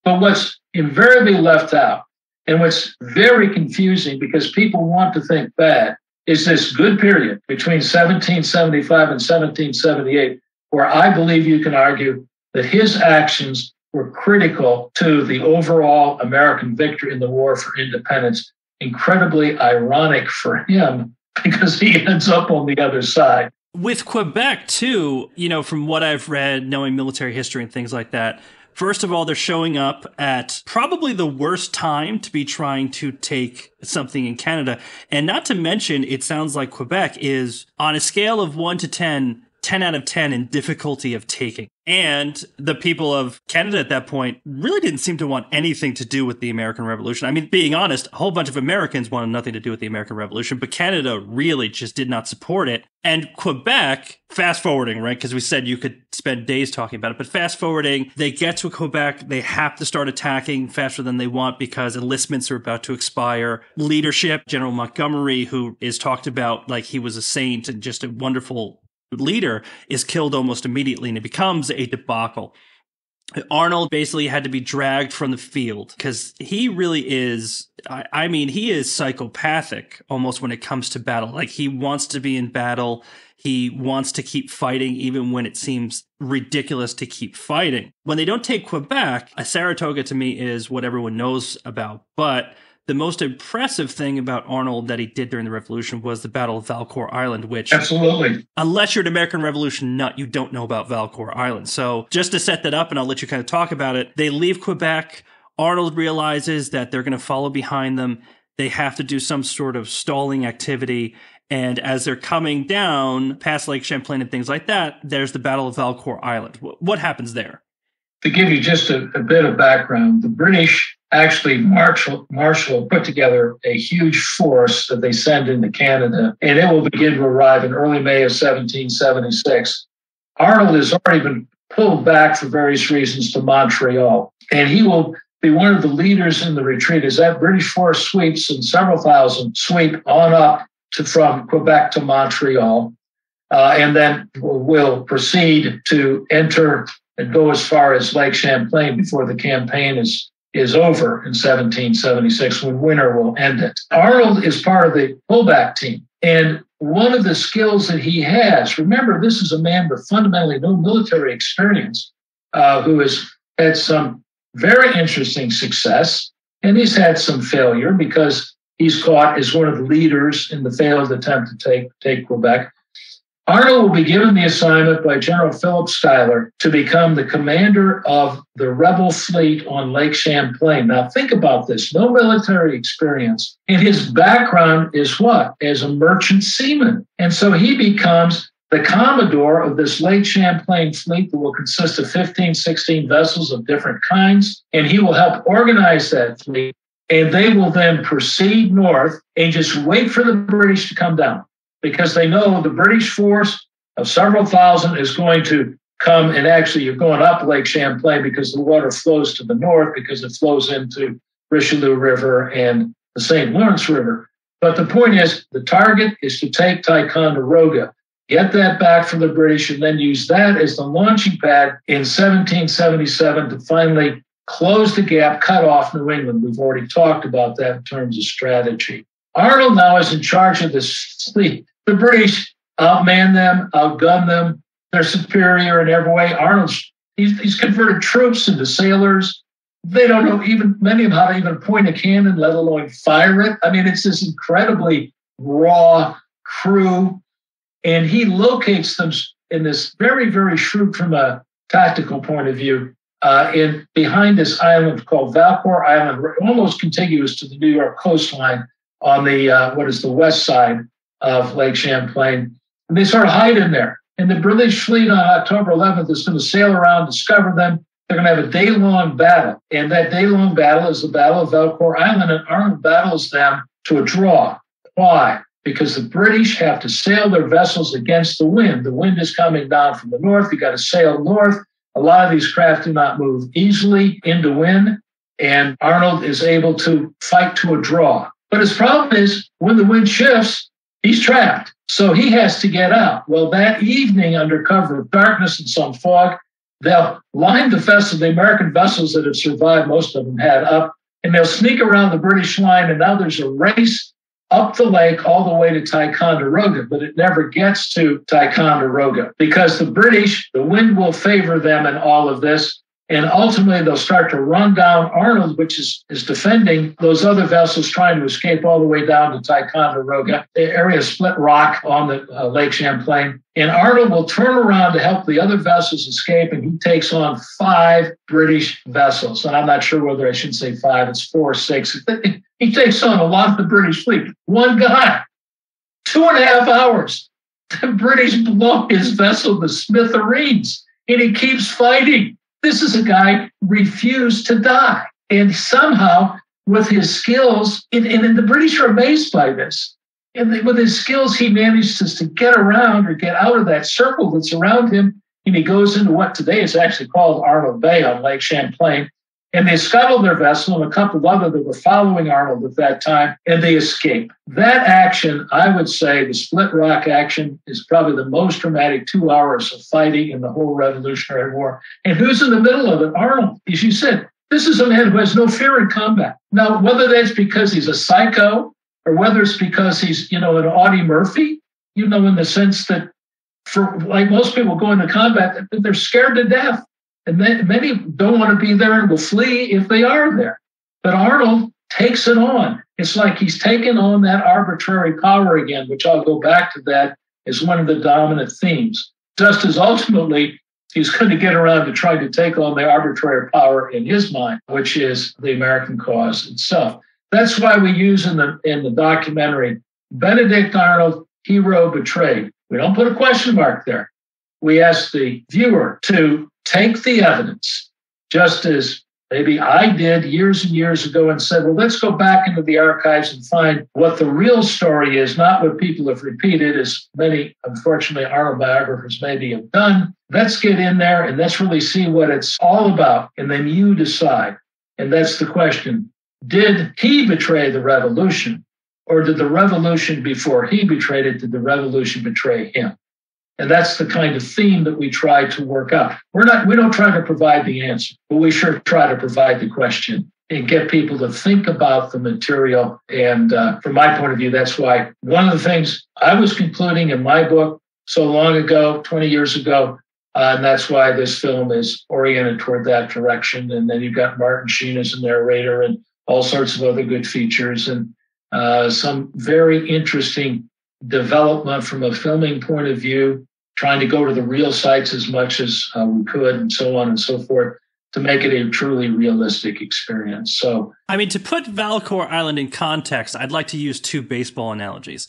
But what's invariably left out and what's very confusing because people want to think bad is this good period between 1775 and 1778 where I believe you can argue that his actions were critical to the overall American victory in the war for independence. Incredibly ironic for him because he ends up on the other side. With Quebec, too, you know, from what I've read, knowing military history and things like that, First of all, they're showing up at probably the worst time to be trying to take something in Canada. And not to mention, it sounds like Quebec is on a scale of one to 10, 10 out of 10 in difficulty of taking. And the people of Canada at that point really didn't seem to want anything to do with the American Revolution. I mean, being honest, a whole bunch of Americans wanted nothing to do with the American Revolution, but Canada really just did not support it. And Quebec, fast forwarding, right? Because we said you could spend days talking about it, but fast forwarding, they get to Quebec, they have to start attacking faster than they want because enlistments are about to expire. Leadership, General Montgomery, who is talked about like he was a saint and just a wonderful leader is killed almost immediately and it becomes a debacle. Arnold basically had to be dragged from the field because he really is, I, I, mean, he is psychopathic almost when it comes to battle. Like he wants to be in battle. He wants to keep fighting even when it seems ridiculous to keep fighting. When they don't take Quebec, a Saratoga to me is what everyone knows about, but the most impressive thing about Arnold that he did during the Revolution was the Battle of Valcour Island, which absolutely, unless you're an American Revolution nut, you don't know about Valcour Island. So just to set that up, and I'll let you kind of talk about it. They leave Quebec. Arnold realizes that they're going to follow behind them. They have to do some sort of stalling activity. And as they're coming down past Lake Champlain and things like that, there's the Battle of Valcour Island. What happens there? To give you just a, a bit of background, the British actually Marshall, Marshall put together a huge force that they send into Canada, and it will begin to arrive in early May of 1776. Arnold has already been pulled back for various reasons to Montreal, and he will be one of the leaders in the retreat as that British force sweeps and several thousand sweep on up to from Quebec to Montreal, uh, and then will proceed to enter and go as far as Lake Champlain before the campaign is is over in 1776 when winter will end it. Arnold is part of the pullback team. And one of the skills that he has, remember, this is a man with fundamentally no military experience uh, who has had some very interesting success. And he's had some failure because he's caught as one of the leaders in the failed attempt to take, take Quebec. Arnold will be given the assignment by General Philip Schuyler to become the commander of the rebel fleet on Lake Champlain. Now, think about this no military experience. And his background is what? As a merchant seaman. And so he becomes the commodore of this Lake Champlain fleet that will consist of 15, 16 vessels of different kinds. And he will help organize that fleet. And they will then proceed north and just wait for the British to come down because they know the British force of several thousand is going to come and actually you're going up Lake Champlain because the water flows to the north because it flows into Richelieu River and the St. Lawrence River. But the point is the target is to take Ticonderoga, get that back from the British, and then use that as the launching pad in 1777 to finally close the gap, cut off New England. We've already talked about that in terms of strategy. Arnold now is in charge of this fleet the British outman them, outgun them. They're superior in every way. Arnold's he's, he's converted troops into sailors. They don't know even many of how to even point a cannon, let alone fire it. I mean, it's this incredibly raw crew, and he locates them in this very, very shrewd from a tactical point of view. Uh, in behind this island called Valcour Island, almost contiguous to the New York coastline on the uh, what is the west side of Lake Champlain. And they sort of hide in there. And the British fleet on October 11th is going to sail around, discover them. They're going to have a day long battle. And that day long battle is the Battle of Valcour Island. And Arnold battles them to a draw. Why? Because the British have to sail their vessels against the wind. The wind is coming down from the north. You got to sail north. A lot of these craft do not move easily into wind. And Arnold is able to fight to a draw. But his problem is when the wind shifts, He's trapped. So he has to get out. Well, that evening, under cover of darkness and some fog, they'll line the vessels, the American vessels that have survived, most of them had up, and they'll sneak around the British line. And now there's a race up the lake all the way to Ticonderoga, but it never gets to Ticonderoga because the British, the wind will favor them in all of this. And ultimately, they'll start to run down Arnold, which is, is defending those other vessels trying to escape all the way down to Ticonderoga, the area of Split Rock on the uh, Lake Champlain. And Arnold will turn around to help the other vessels escape, and he takes on five British vessels. And I'm not sure whether I should say five, it's four or six. he takes on a lot of the British fleet. One guy, two and a half hours. The British blow his vessel to smithereens, and he keeps fighting. This is a guy refused to die. And somehow, with his skills, and, and the British are amazed by this. And with his skills, he manages to get around or get out of that circle that's around him. And he goes into what today is actually called Arnold Bay on Lake Champlain and they scuttled their vessel and a couple of other that were following Arnold at that time, and they escaped. That action, I would say, the Split Rock action, is probably the most dramatic two hours of fighting in the whole Revolutionary War. And who's in the middle of it? Arnold. As you said, this is a man who has no fear in combat. Now, whether that's because he's a psycho or whether it's because he's, you know, an Audie Murphy, you know, in the sense that for like most people go into combat, they're scared to death. And many don't want to be there and will flee if they are there. But Arnold takes it on. It's like he's taken on that arbitrary power again, which I'll go back to that as one of the dominant themes. Just as ultimately he's going to get around to trying to take on the arbitrary power in his mind, which is the American cause itself. That's why we use in the in the documentary Benedict Arnold, hero betrayed. We don't put a question mark there. We ask the viewer to take the evidence, just as maybe I did years and years ago and said, well, let's go back into the archives and find what the real story is, not what people have repeated, as many, unfortunately, our biographers maybe have done. Let's get in there and let's really see what it's all about. And then you decide. And that's the question. Did he betray the revolution? Or did the revolution before he betrayed it, did the revolution betray him? And that's the kind of theme that we try to work out. We're not, we don't try to provide the answer, but we sure try to provide the question and get people to think about the material. And uh, from my point of view, that's why one of the things I was concluding in my book so long ago, 20 years ago, uh, and that's why this film is oriented toward that direction. And then you've got Martin Sheen as a narrator and all sorts of other good features and uh, some very interesting development from a filming point of view, trying to go to the real sites as much as uh, we could, and so on and so forth to make it a truly realistic experience. So, I mean, to put Valcour Island in context, I'd like to use two baseball analogies.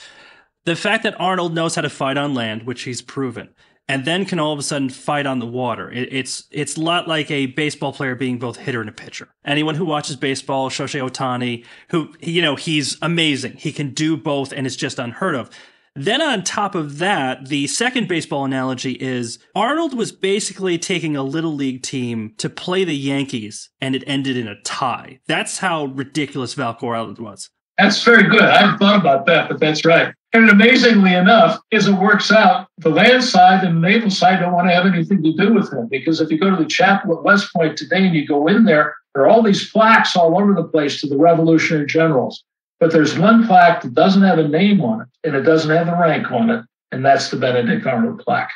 The fact that Arnold knows how to fight on land, which he's proven, and then can all of a sudden fight on the water. It, it's it's a lot like a baseball player being both hitter and a pitcher. Anyone who watches baseball, Shohei Ohtani, who you know he's amazing. He can do both, and it's just unheard of. Then on top of that, the second baseball analogy is Arnold was basically taking a little league team to play the Yankees and it ended in a tie. That's how ridiculous Valcour Island was. That's very good. I hadn't thought about that, but that's right. And amazingly enough, as it works out, the land side and the naval side don't want to have anything to do with him because if you go to the chapel at West Point today and you go in there, there are all these plaques all over the place to the Revolutionary generals. But there's one plaque that doesn't have a name on it and it doesn't have a rank on it, and that's the Benedict Arnold plaque.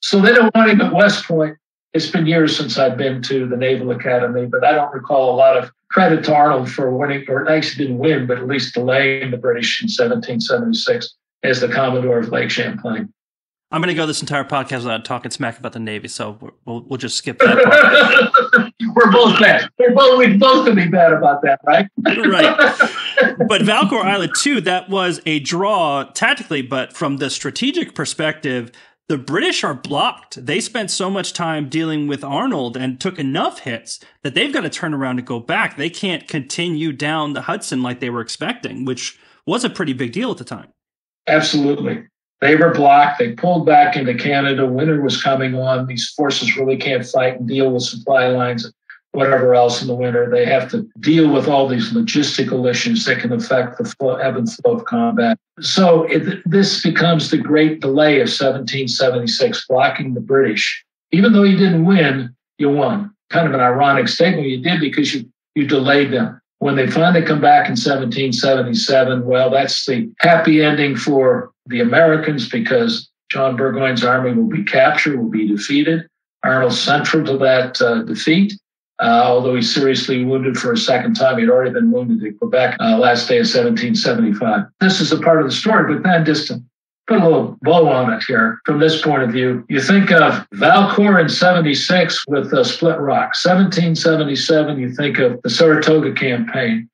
So they don't want him at West Point. It's been years since I've been to the Naval Academy, but I don't recall a lot of credit to Arnold for winning, or actually didn't win, but at least delaying the British in 1776 as the Commodore of Lake Champlain. I'm going to go this entire podcast without talking smack about the Navy, so we'll, we'll just skip that part. We're both bad. We're both we both to be bad about that, right? right. But Valcour Island too, that was a draw tactically, but from the strategic perspective, the British are blocked. They spent so much time dealing with Arnold and took enough hits that they've got to turn around and go back. They can't continue down the Hudson like they were expecting, which was a pretty big deal at the time. Absolutely. They were blocked. They pulled back into Canada. Winter was coming on. These forces really can't fight and deal with supply lines whatever else in the winter. They have to deal with all these logistical issues that can affect the flow, ebb and flow of combat. So it, this becomes the great delay of 1776, blocking the British. Even though you didn't win, you won. Kind of an ironic statement you did because you, you delayed them. When they finally come back in 1777, well, that's the happy ending for the Americans because John Burgoyne's army will be captured, will be defeated. Arnold's central to that uh, defeat. Uh, although he's seriously wounded for a second time, he'd already been wounded at Quebec uh, last day of 1775. This is a part of the story, but then just put a little bow on it here from this point of view, you think of Valcour in 76 with uh, Split Rock. 1777, you think of the Saratoga campaign.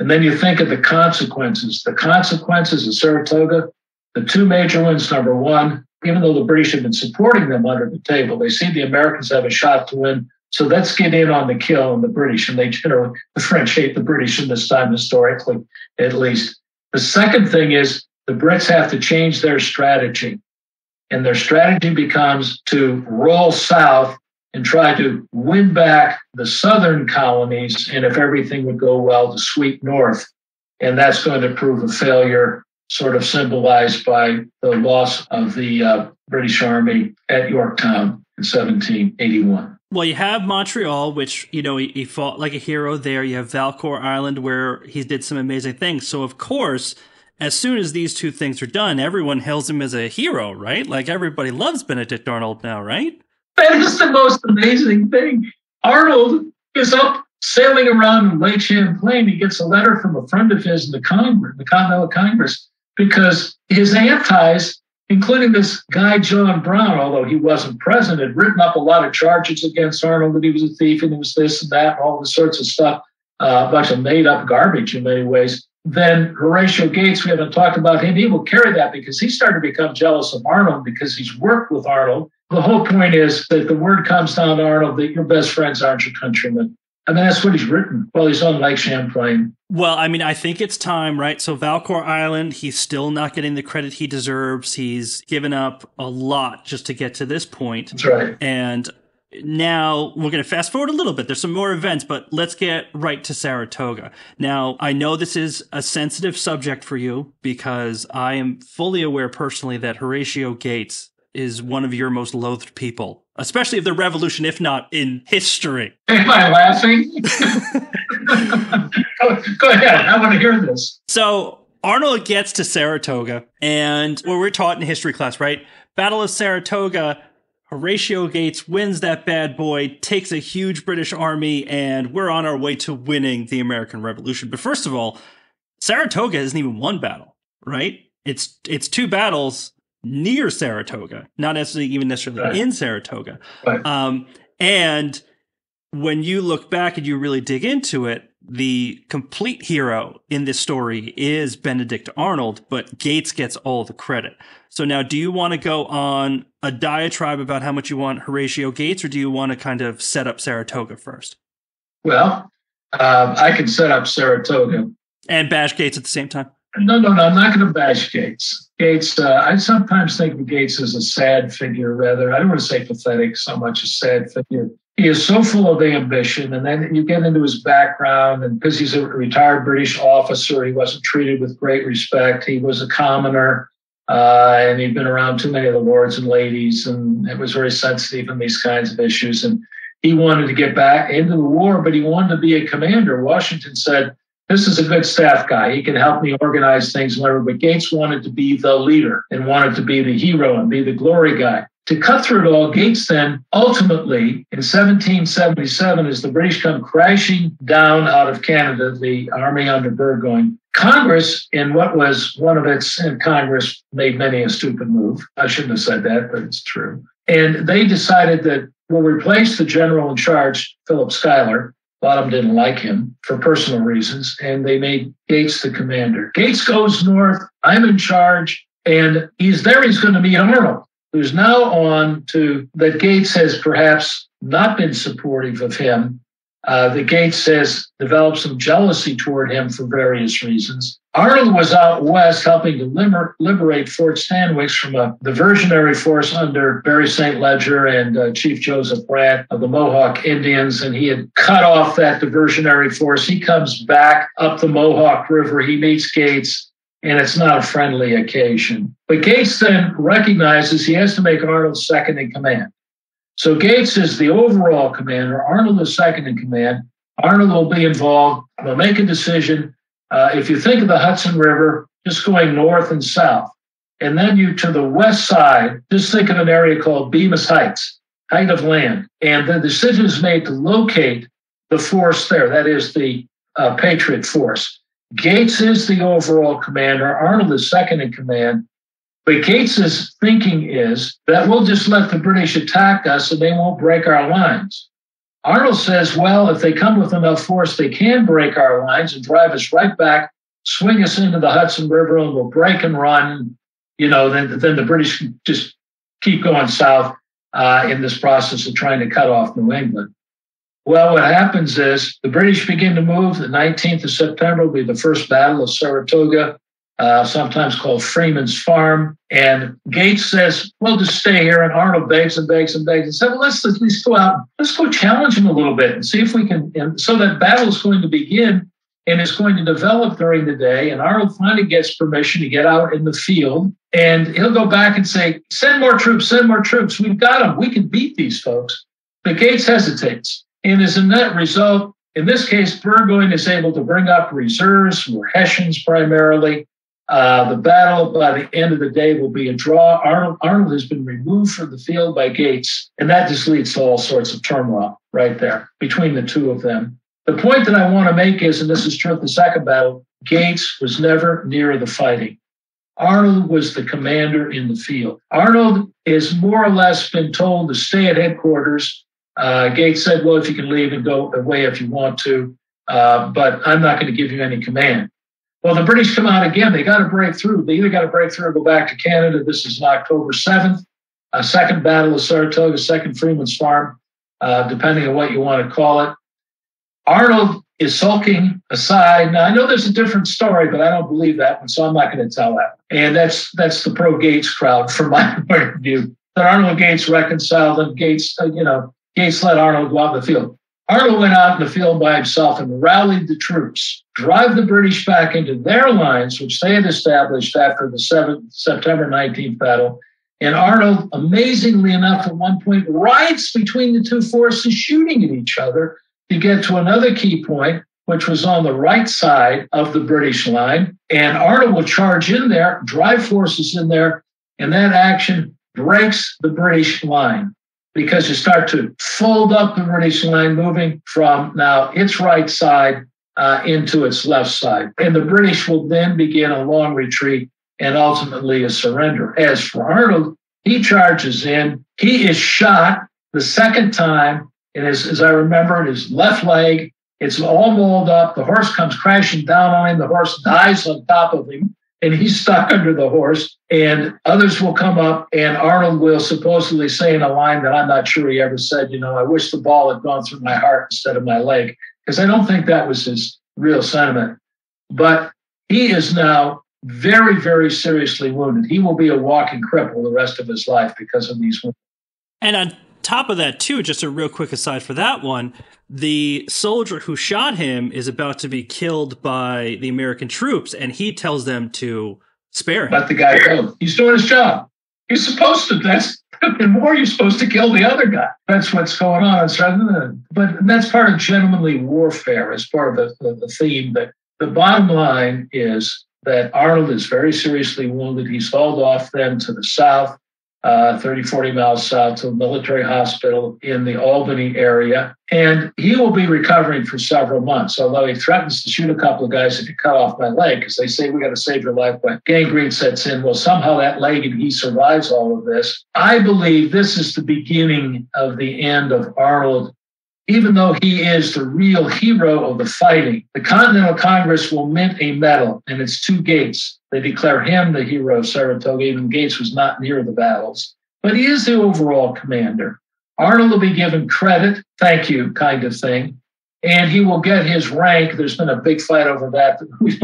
And then you think of the consequences. The consequences of Saratoga, the two major ones. Number one, even though the British have been supporting them under the table, they see the Americans have a shot to win. So let's get in on the kill on the British. And they generally, the French hate the British in this time historically, at least. The second thing is the Brits have to change their strategy. And their strategy becomes to roll south and try to win back the southern colonies. And if everything would go well, to sweep north. And that's going to prove a failure sort of symbolized by the loss of the uh, British Army at Yorktown in 1781. Well, you have Montreal, which, you know, he, he, fought like a hero there. You have Valcour Island, where he did some amazing things. So, of course, as soon as these two things are done, everyone hails him as a hero, right? Like everybody loves Benedict Arnold now, right? That is the most amazing thing. Arnold is up sailing around in Lake Champlain. He gets a letter from a friend of his in the Congress, the Continental Congress, because his aunt antis, including this guy John Brown, although he wasn't present, had written up a lot of charges against Arnold that he was a thief and he was this and that and all the sorts of stuff, uh, a bunch of made up garbage in many ways. Then Horatio Gates, we haven't talked about him. He will carry that because he started to become jealous of Arnold because he's worked with Arnold. The whole point is that the word comes down to Arnold that your best friends aren't your countrymen. I mean, that's what he's written while he's on Lake Champlain. Well, I mean, I think it's time, right? So Valcour Island, he's still not getting the credit he deserves. He's given up a lot just to get to this point. That's right. And now we're going to fast forward a little bit. There's some more events, but let's get right to Saratoga. Now, I know this is a sensitive subject for you because I am fully aware personally that Horatio Gates is one of your most loathed people, especially of the revolution, if not in history. Am I laughing? go, ahead. I want to hear this. So Arnold gets to Saratoga, and well, we're taught in history class, right? Battle of Saratoga. Horatio Gates wins that bad boy, takes a huge British army, and we're on our way to winning the American Revolution. But first of all, Saratoga hasn't even won battle, right? it's it's two battles near Saratoga, not necessarily even necessarily right. in Saratoga. Right. Um, and when you look back and you really dig into it, the complete hero in this story is Benedict Arnold, but Gates gets all the credit. So now, do you want to go on a diatribe about how much you want Horatio Gates, or do you want to kind of set up Saratoga first? Well, um, I can set up Saratoga and bash Gates at the same time. No, no, no. I'm not going to bash Gates. Gates. Uh, I sometimes think of Gates as a sad figure. Rather, I don't want to say pathetic so much a sad figure he is so full of ambition. And then you get into his background, and because he's a retired British officer, he wasn't treated with great respect. He was a commoner, uh, and he'd been around too many of the lords and ladies, and it was very sensitive in these kinds of issues. And he wanted to get back into the war, but he wanted to be a commander. Washington said, this is a good staff guy. He can help me organize things, whatever. But Gates wanted to be the leader and wanted to be the hero and be the glory guy. To cut through it all, Gates then ultimately in 1777, as the British come crashing down out of Canada, the army under Burgoyne, Congress, in what was one of its, and Congress made many a stupid move. I shouldn't have said that, but it's true. And they decided that we'll replace the general in charge, Philip Schuyler. Them didn't like him for personal reasons, and they made Gates the commander. Gates goes north. I'm in charge, and he's there. He's going to meet Arnold who's now on to that Gates has perhaps not been supportive of him. Uh, that Gates has developed some jealousy toward him for various reasons. Arnold was out west helping to liber- liberate Fort Stanwix from a diversionary force under Barry St. Leger and uh, Chief Joseph Brant of the Mohawk Indians, and he had cut off that diversionary force. He comes back up the Mohawk River. He meets Gates and it's not a friendly occasion. But Gates then recognizes he has to make Arnold second in command. So Gates is the overall commander. Arnold is second in command. Arnold will be involved. They'll make a decision. Uh, if you think of the Hudson River, just going north and south, and then you to the west side, just think of an area called Bemis Heights, height of land. And the decision is made to locate the force there. That is the uh, Patriot force. Gates is the overall commander. Arnold is second in command. But Gates's thinking is that we'll just let the British attack us and they won't break our lines. Arnold says, well, if they come with enough force, they can break our lines and drive us right back, swing us into the Hudson River, and we'll break and run. You know, then, then the British just keep going south uh, in this process of trying to cut off New England. Well, what happens is the British begin to move. The 19th of September will be the first Battle of Saratoga, uh, sometimes called Freeman's Farm. And Gates says, "We'll just stay here." And Arnold begs and begs and begs and said, "Well, let's at least go out. Let's go challenge him a little bit and see if we can." And so that battle is going to begin and it's going to develop during the day. And Arnold finally gets permission to get out in the field. And he'll go back and say, "Send more troops. Send more troops. We've got them. We can beat these folks." But Gates hesitates. And as a net result, in this case, Burgoyne is able to bring up reserves who are Hessians primarily. Uh, the battle by the end of the day will be a draw. Arnold, Arnold has been removed from the field by Gates, and that just leads to all sorts of turmoil right there between the two of them. The point that I want to make is, and this is true of the second battle, Gates was never near the fighting. Arnold was the commander in the field. Arnold has more or less been told to stay at headquarters uh, Gates said, well, if you can leave and go away if you want to, uh, but I'm not going to give you any command. Well, the British come out again. They got to break through. They either got to break through or go back to Canada. This is October 7th. A second battle of Saratoga, second Freeman's Farm, uh, depending on what you want to call it. Arnold is sulking aside. Now I know there's a different story, but I don't believe that one, so I'm not going to tell that. And that's that's the pro Gates crowd, from my point of view. That Arnold Gates reconciled, and Gates, uh, you know, Gates let Arnold go out in the field. Arnold went out in the field by himself and rallied the troops, drive the British back into their lines, which they had established after the 7th, September 19th battle. And Arnold, amazingly enough, at one point rides between the two forces, shooting at each other to get to another key point, which was on the right side of the British line. And Arnold will charge in there, drive forces in there, and that action breaks the British line because you start to fold up the British line, moving from now its right side uh, into its left side. And the British will then begin a long retreat and ultimately a surrender. As for Arnold, he charges in. He is shot the second time, and as, as I remember, his left leg. It's all mauled up. The horse comes crashing down on him. The horse dies on top of him, and he's stuck under the horse. And others will come up, and Arnold will supposedly say in a line that I'm not sure he ever said, you know, I wish the ball had gone through my heart instead of my leg, because I don't think that was his real sentiment. But he is now very, very seriously wounded. He will be a walking cripple the rest of his life because of these wounds. And on top of that, too, just a real quick aside for that one, the soldier who shot him is about to be killed by the American troops, and he tells them to spare him. Let the guy go. He's doing his job. He's supposed to. That's in war. You're supposed to kill the other guy. That's what's going on. But that's part of gentlemanly warfare. As part of the, the, the theme. But the bottom line is that Arnold is very seriously wounded. He's hauled off then to the south, uh, 30, 40 miles south to a military hospital in the Albany area. And he will be recovering for several months, although he threatens to shoot a couple of guys if you cut off my leg, because they say we got to save your life. But gangrene sets in. Well, somehow that leg and he survives all of this. I believe this is the beginning of the end of Arnold even though he is the real hero of the fighting, the Continental Congress will mint a medal, and it's to Gates. They declare him the hero of Saratoga, even Gates was not near the battles. But he is the overall commander. Arnold will be given credit, thank you, kind of thing, and he will get his rank. There's been a big fight over that. We,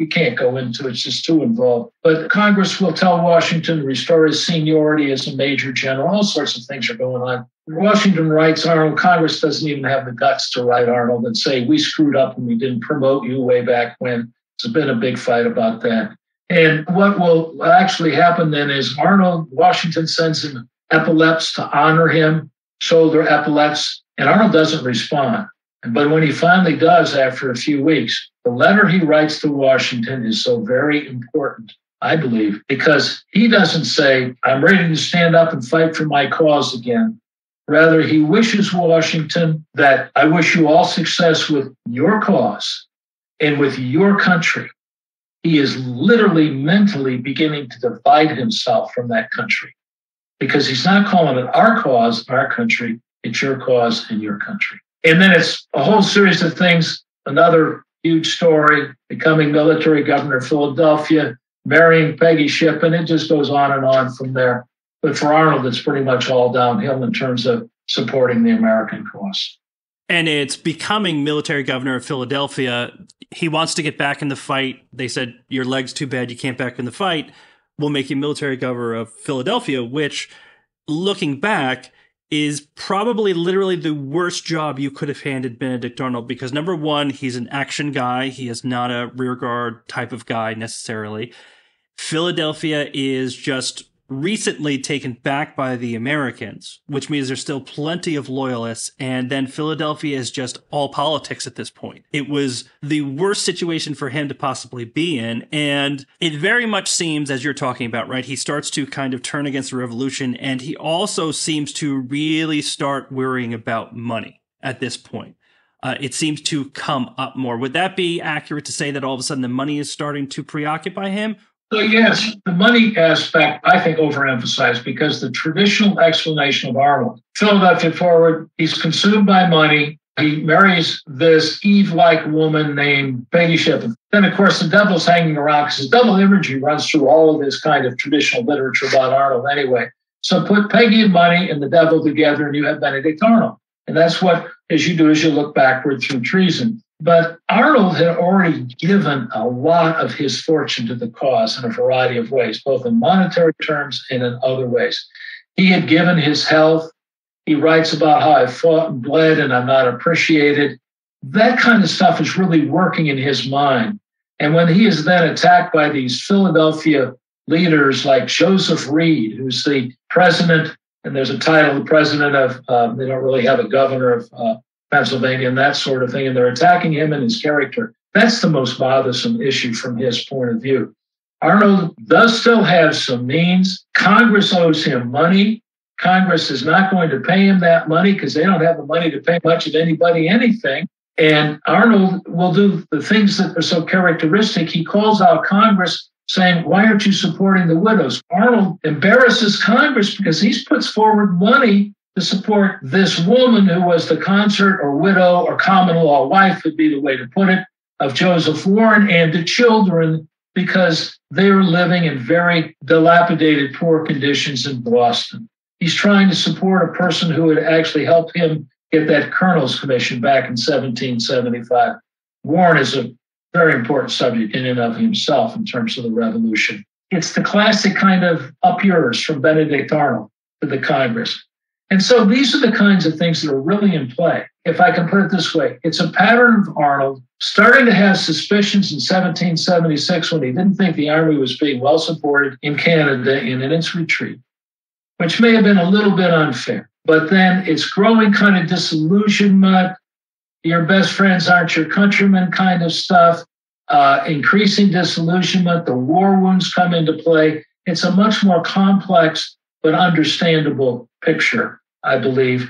we can't go into it's just too involved. But Congress will tell Washington to restore his seniority as a major general. All sorts of things are going on. Washington writes Arnold. Congress doesn't even have the guts to write Arnold and say, we screwed up and we didn't promote you way back when. There's been a big fight about that. And what will actually happen then is Arnold, Washington sends him epaulets to honor him, shoulder epaulets, and Arnold doesn't respond. But when he finally does after a few weeks, the letter he writes to Washington is so very important, I believe, because he doesn't say, I'm ready to stand up and fight for my cause again. Rather, he wishes Washington that I wish you all success with your cause and with your country. He is literally mentally beginning to divide himself from that country because he's not calling it our cause, our country, it's your cause and your country. And then it's a whole series of things. Another huge story, becoming military governor of Philadelphia, marrying Peggy Shippen. It just goes on and on from there. But for Arnold, it's pretty much all downhill in terms of supporting the American cause. And it's becoming military governor of Philadelphia. He wants to get back in the fight. They said, Your leg's too bad. You can't back in the fight. We'll make you military governor of Philadelphia, which, looking back, is probably literally the worst job you could have handed Benedict Arnold because number one, he's an action guy. He is not a rearguard type of guy necessarily. Philadelphia is just recently taken back by the Americans, which means there's still plenty of loyalists. And then Philadelphia is just all politics at this point. It was the worst situation for him to possibly be in. And it very much seems, as you're talking about, right? He starts to kind of turn against the revolution. And he also seems to really start worrying about money at this point. Uh, it seems to come up more. Would that be accurate to say that all of a sudden the money is starting to preoccupy him? So yes, the money aspect I think overemphasized because the traditional explanation of Arnold, Philadelphia forward, he's consumed by money. He marries this Eve-like woman named Peggy Shippen. Then, of course, the devil's hanging around because the devil imagery runs through all of this kind of traditional literature about Arnold anyway. So put Peggy and money and the devil together, and you have Benedict Arnold. And that's what, as you do, as you look backward through treason. But Arnold had already given a lot of his fortune to the cause in a variety of ways, both in monetary terms and in other ways. He had given his health. He writes about how I fought and bled and I'm not appreciated. That kind of stuff is really working in his mind. And when he is then attacked by these Philadelphia leaders like Joseph Reed, who's the president, and there's a title, the president of, um, they don't really have a governor of uh, Pennsylvania and that sort of thing, and they're attacking him and his character. That's the most bothersome issue from his point of view. Arnold does still have some means. Congress owes him money. Congress is not going to pay him that money because they don't have the money to pay much of anybody anything. And Arnold will do the things that are so characteristic. He calls out Congress saying, Why aren't you supporting the widows? Arnold embarrasses Congress because he puts forward money to support this woman who was the consort or widow or common law wife, would be the way to put it, of Joseph Warren and the children because they were living in very dilapidated, poor conditions in Boston. He's trying to support a person who had actually helped him get that colonel's commission back in 1775. Warren is a very important subject in and of himself in terms of the revolution. It's the classic kind of up yours from Benedict Arnold to the Congress. And so these are the kinds of things that are really in play. If I can put it this way, it's a pattern of Arnold starting to have suspicions in 1776 when he didn't think the army was being well supported in Canada and in its retreat, which may have been a little bit unfair. But then it's growing kind of disillusionment, your best friends aren't your countrymen kind of stuff, uh, increasing disillusionment, the war wounds come into play. It's a much more complex but understandable picture, I believe.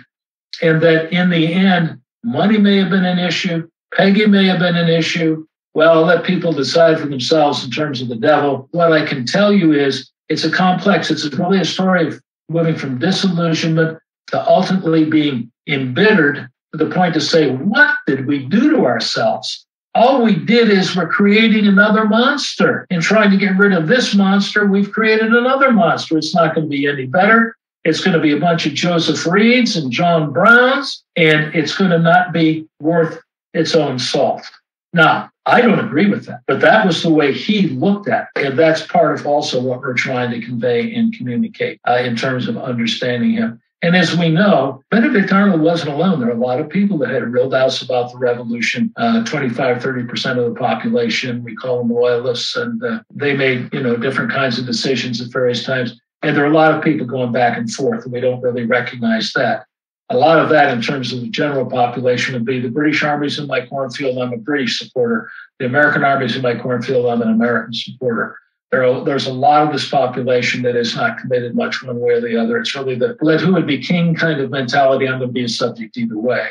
And that in the end, money may have been an issue, Peggy may have been an issue. Well, I'll let people decide for themselves in terms of the devil. What I can tell you is it's a complex, it's really a story of moving from disillusionment to ultimately being embittered to the point to say, what did we do to ourselves? All we did is we're creating another monster. In trying to get rid of this monster, we've created another monster. It's not going to be any better. It's going to be a bunch of Joseph Reeds and John Browns, and it's going to not be worth its own salt. Now, I don't agree with that, but that was the way he looked at it. And that's part of also what we're trying to convey and communicate uh, in terms of understanding him. And as we know, Benedict Arnold wasn't alone. There are a lot of people that had real doubts about the revolution. Uh, 25, 30% of the population, we call them loyalists, and uh, they made, you know, different kinds of decisions at various times. And there are a lot of people going back and forth, and we don't really recognize that. A lot of that, in terms of the general population, would be the British armies in my cornfield. I'm a British supporter. The American armies in my cornfield. I'm an American supporter there are, there's a lot of this population that is not committed much one way or the other. It's really the let who would be king kind of mentality. I'm going to be a subject either way.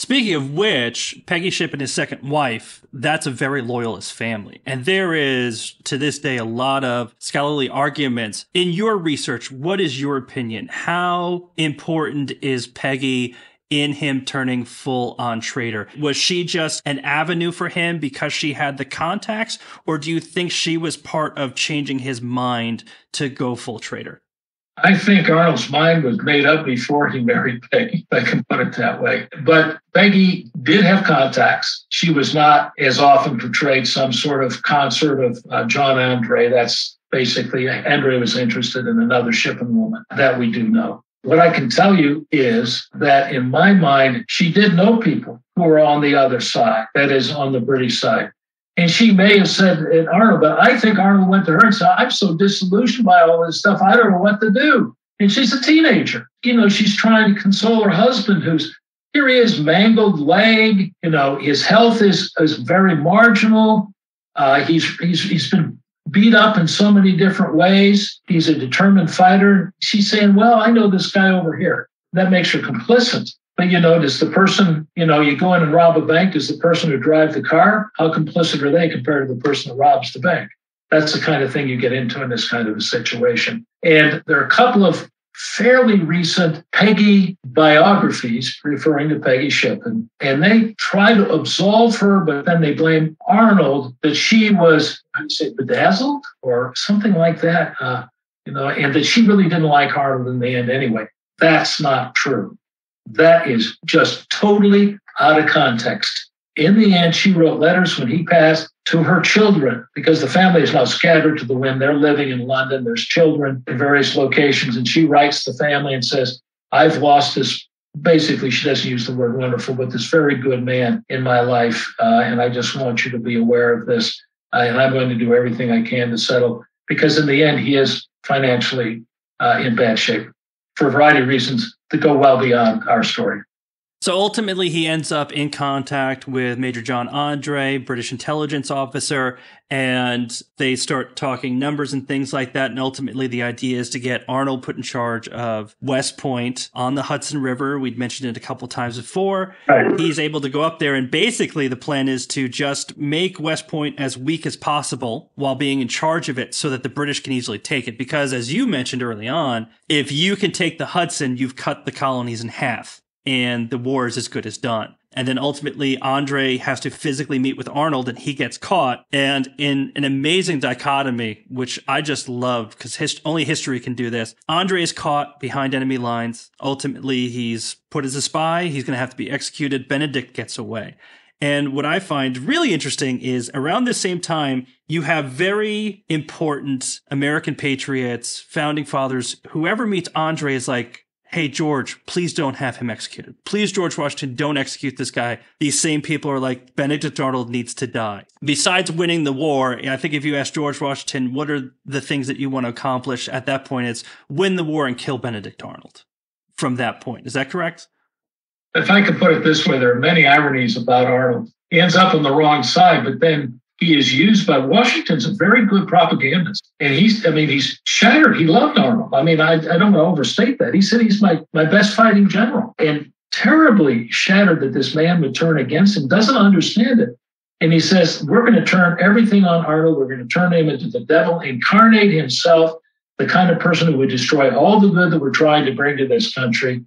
Speaking of which, Peggy Shippen his second wife, that's a very loyalist family. And there is, to this day, a lot of scholarly arguments. In your research, what is your opinion? How important is Peggy in him turning full on traitor? Was she just an avenue for him because she had the contacts, or do you think she was part of changing his mind to go full traitor? I think Arnold's mind was made up before he married Peggy, if I can put it that way. But Peggy did have contacts. She was not, as often portrayed, some sort of consort of uh, John Andre. That's basically, Andre was interested in another Shippen woman. That we do know. What I can tell you is that in my mind, she did know people who were on the other side, that is, on the British side. And she may have said it Arnold, but I think Arnold went to her and said, I'm so disillusioned by all this stuff, I don't know what to do. And she's a teenager. You know, she's trying to console her husband, who's here he is, mangled leg. You know, his health is, is very marginal. Uh, he's, he's, he's been beat up in so many different ways. He's a determined fighter. She's saying, Well, I know this guy over here. That makes her complicit. But you know, does the person, you know, you go in and rob a bank, does the person who drives the car, how complicit are they compared to the person who robs the bank? That's the kind of thing you get into in this kind of a situation. And there are a couple of fairly recent Peggy biographies referring to Peggy Shippen, and they try to absolve her, but then they blame Arnold that she was, I'd say, bedazzled or something like that, uh, you know, and that she really didn't like Arnold in the end anyway. That's not true. That is just totally out of context. In the end, she wrote letters when he passed to her children because the family is now scattered to the wind. They're living in London. There's children in various locations. And she writes the family and says, I've lost this. Basically, she doesn't use the word wonderful, but this very good man in my life. Uh, and I just want you to be aware of this. Uh, and I'm going to do everything I can to settle because in the end, he is financially uh, in bad shape for a variety of reasons that go well beyond our story. So ultimately, he ends up in contact with Major John Andre, British intelligence officer, and they start talking numbers and things like that. And ultimately, the idea is to get Arnold put in charge of West Point on the Hudson River. We'd mentioned it a couple times before. Right. He's able to go up there, and basically, the plan is to just make West Point as weak as possible while being in charge of it so that the British can easily take it. Because as you mentioned early on, if you can take the Hudson, you've cut the colonies in half and the war is as good as done. And then ultimately, Andre has to physically meet with Arnold and he gets caught. And in an amazing dichotomy, which I just love because only history can do this, Andre is caught behind enemy lines. Ultimately, he's put as a spy. He's going to have to be executed. Benedict gets away. And what I find really interesting is around the same time, you have very important American patriots, founding fathers, whoever meets Andre is like, hey, George, please don't have him executed. Please, George Washington, don't execute this guy. These same people are like, Benedict Arnold needs to die. Besides winning the war, I think if you ask George Washington, what are the things that you want to accomplish at that point, it's win the war and kill Benedict Arnold from that point. Is that correct? If I could put it this way, there are many ironies about Arnold. He ends up on the wrong side, but then he is used by Washington's a very good propagandist. And he's, I mean, he's shattered. He loved Arnold. I mean, I, I don't want to overstate that. He said he's my, my best fighting general and terribly shattered that this man would turn against him, doesn't understand it. And he says, We're going to turn everything on Arnold. We're going to turn him into the devil, incarnate himself, the kind of person who would destroy all the good that we're trying to bring to this country.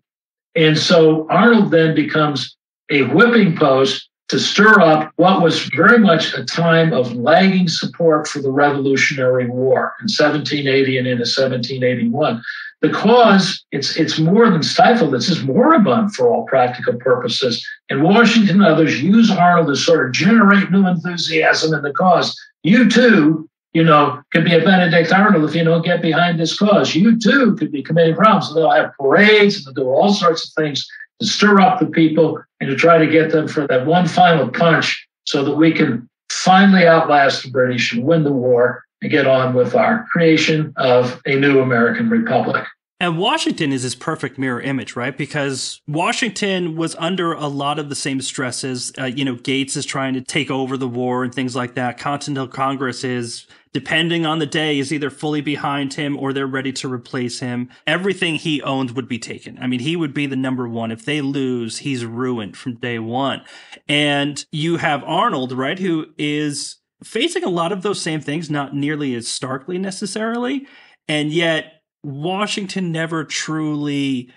And so Arnold then becomes a whipping post to stir up what was very much a time of lagging support for the Revolutionary War in 1780 and into 1781. The cause, it's, it's more than stifled, it's just moribund for all practical purposes. And Washington and others use Arnold to sort of generate new enthusiasm in the cause. You too, you know, could be a Benedict Arnold if you don't get behind this cause. You too could be committing crimes. they'll have parades and they'll do all sorts of things to stir up the people and to try to get them for that one final punch so that we can finally outlast the British and win the war and get on with our creation of a new American republic. And Washington is his perfect mirror image, right? Because Washington was under a lot of the same stresses. Uh, you know, Gates is trying to take over the war and things like that. Continental Congress is depending on the day, is either fully behind him or they're ready to replace him. Everything he owns would be taken. I mean, he would be the number one. If they lose, he's ruined from day one. And you have Arnold, right, who is facing a lot of those same things, not nearly as starkly necessarily. And yet, Washington never truly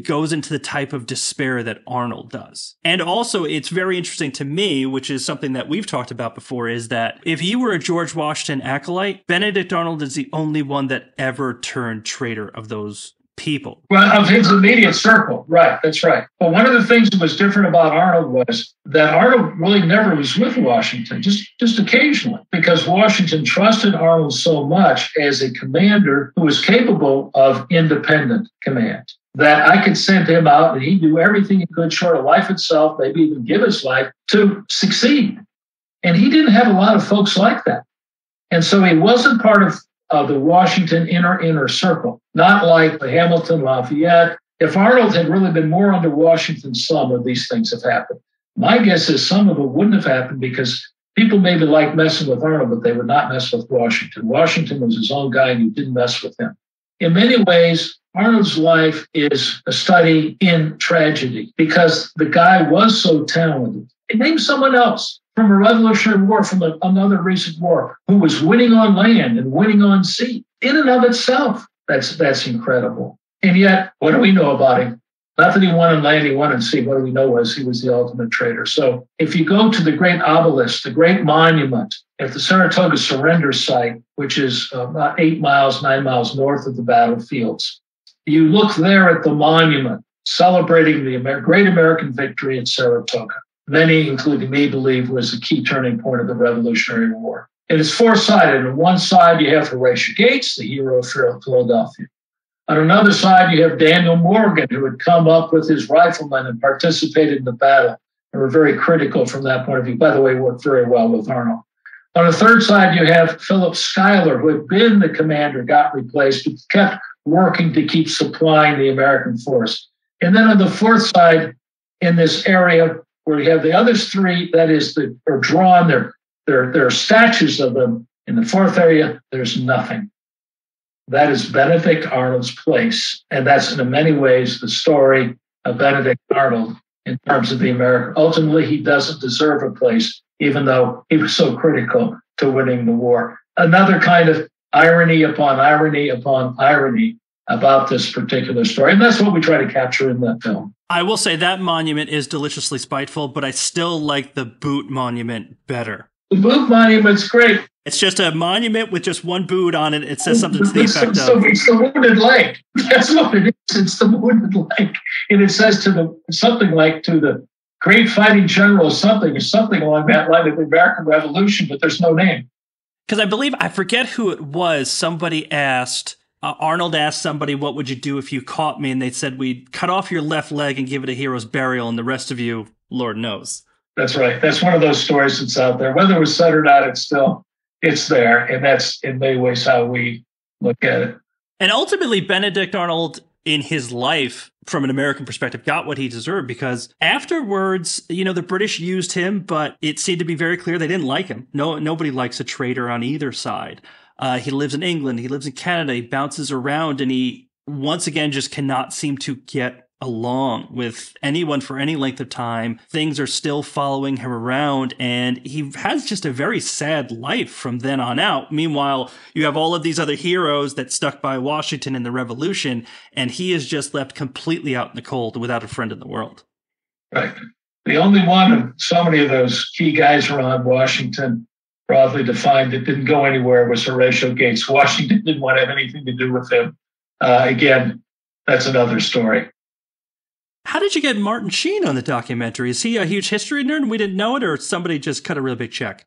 goes into the type of despair that Arnold does. And also, it's very interesting to me, which is something that we've talked about before, is that if you were a George Washington acolyte, Benedict Arnold is the only one that ever turned traitor of those people. Well, of his immediate circle. Right, that's right. But one of the things that was different about Arnold was that Arnold really never was with Washington, just, just occasionally, because Washington trusted Arnold so much as a commander who was capable of independent command that I could send him out and he'd do everything he could short of life itself, maybe even give his life to succeed. And he didn't have a lot of folks like that. And so he wasn't part of uh, the Washington inner inner circle, not like the Hamilton Lafayette. If Arnold had really been more under Washington's thumb, would these things have happened? My guess is some of it wouldn't have happened because people maybe like messing with Arnold, but they would not mess with Washington. Washington was his own guy and you didn't mess with him. In many ways, Arnold's life is a study in tragedy because the guy was so talented. Name someone else from a Revolutionary War, from a, another recent war, who was winning on land and winning on sea. In and of itself, that's that's incredible. And yet, what do we know about him? Not that he won on land, he won on sea. What do we know was he was the ultimate traitor. So if you go to the great obelisk, the great monument at the Saratoga surrender site, which is uh, about eight miles, nine miles north of the battlefields, you look there at the monument celebrating the great American victory at Saratoga. Many, including me, believe was the key turning point of the Revolutionary War. And it's four sided. On one side, you have Horatio Gates, the hero of Philadelphia. On another side, you have Daniel Morgan, who had come up with his riflemen and participated in the battle and were very critical from that point of view. By the way, worked very well with Arnold. On the third side, you have Philip Schuyler, who had been the commander, got replaced, but kept working to keep supplying the American force. And then on the fourth side, in this area where you have the other three, that is, the, are drawn, there, there, there are statues of them. In the fourth area, there's nothing. That is Benedict Arnold's place. And that's in many ways the story of Benedict Arnold in terms of the American. Ultimately, he doesn't deserve a place, even though he was so critical to winning the war. Another kind of irony upon irony upon irony about this particular story. And that's what we try to capture in that film. I will say that monument is deliciously spiteful, but I still like the boot monument better. The boot monument's great. It's just a monument with just one boot on it. It says something to the effect it's of. It's the wounded leg. That's what it is. It's the wounded leg. And it says to the something like to the great fighting general something or something along that line of the American Revolution, but there's no name. Because I believe I forget who it was. Somebody asked uh, Arnold asked somebody, "What would you do if you caught me?" And they said, "We'd cut off your left leg and give it a hero's burial, and the rest of you, Lord knows." That's right. That's one of those stories that's out there. Whether it was said or not, it's still it's there, and that's in many ways how we look at it. And ultimately, Benedict Arnold, in his life, from an American perspective, got what he deserved because afterwards, you know, the British used him, but it seemed to be very clear they didn't like him. No, nobody likes a traitor on either side. Uh, he lives in England. He lives in Canada. He bounces around and he once again just cannot seem to get along with anyone for any length of time. Things are still following him around and he has just a very sad life from then on out. Meanwhile, you have all of these other heroes that stuck by Washington in the revolution and he is just left completely out in the cold without a friend in the world. Right. The only one of so many of those key guys around Washington broadly defined that didn't go anywhere was Horatio Gates. Washington didn't want to have anything to do with him. Uh, again, that's another story. How did you get Martin Sheen on the documentary? Is he a huge history nerd and we didn't know it, or somebody just cut a really big check?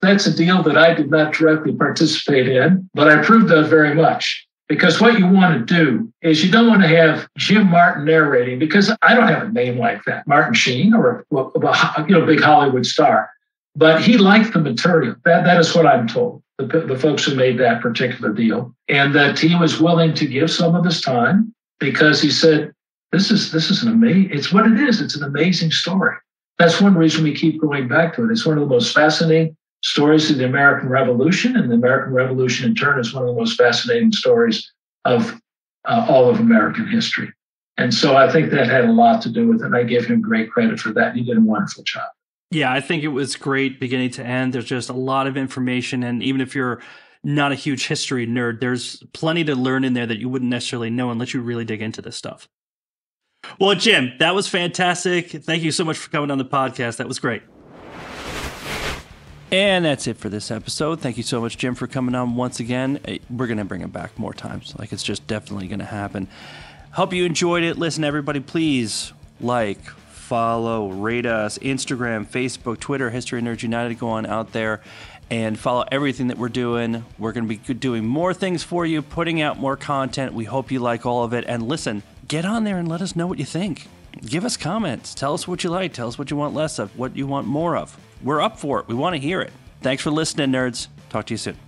That's a deal that I did not directly participate in, but I approved of very much. Because what you want to do is you don't want to have Jim Martin narrating, because I don't have a name like that, Martin Sheen, or a, a you know big Hollywood star. But he liked the material. That that is what I'm told. The, the folks who made that particular deal, and that he was willing to give some of his time because he said this is this is an amazing. It's what it is. It's an amazing story. That's one reason we keep going back to it. It's one of the most fascinating stories of the American Revolution, and the American Revolution in turn is one of the most fascinating stories of uh, all of American history. And so I think that had a lot to do with it. And I give him great credit for that. He did a wonderful job. Yeah, I think it was great beginning to end. There's just a lot of information. And even if you're not a huge history nerd, there's plenty to learn in there that you wouldn't necessarily know unless you really dig into this stuff. Well, Jim, that was fantastic. Thank you so much for coming on the podcast. That was great. And that's it for this episode. Thank you so much, Jim, for coming on once again. We're going to bring him back more times. Like, it's just definitely going to happen. Hope you enjoyed it. Listen, everybody, please like, follow, rate us, Instagram, Facebook, Twitter, History Nerds United. Go on out there and follow everything that we're doing. We're going to be doing more things for you, putting out more content. We hope you like all of it. And listen, get on there and let us know what you think. Give us comments. Tell us what you like. Tell us what you want less of, what you want more of. We're up for it. We want to hear it. Thanks for listening, nerds. Talk to you soon.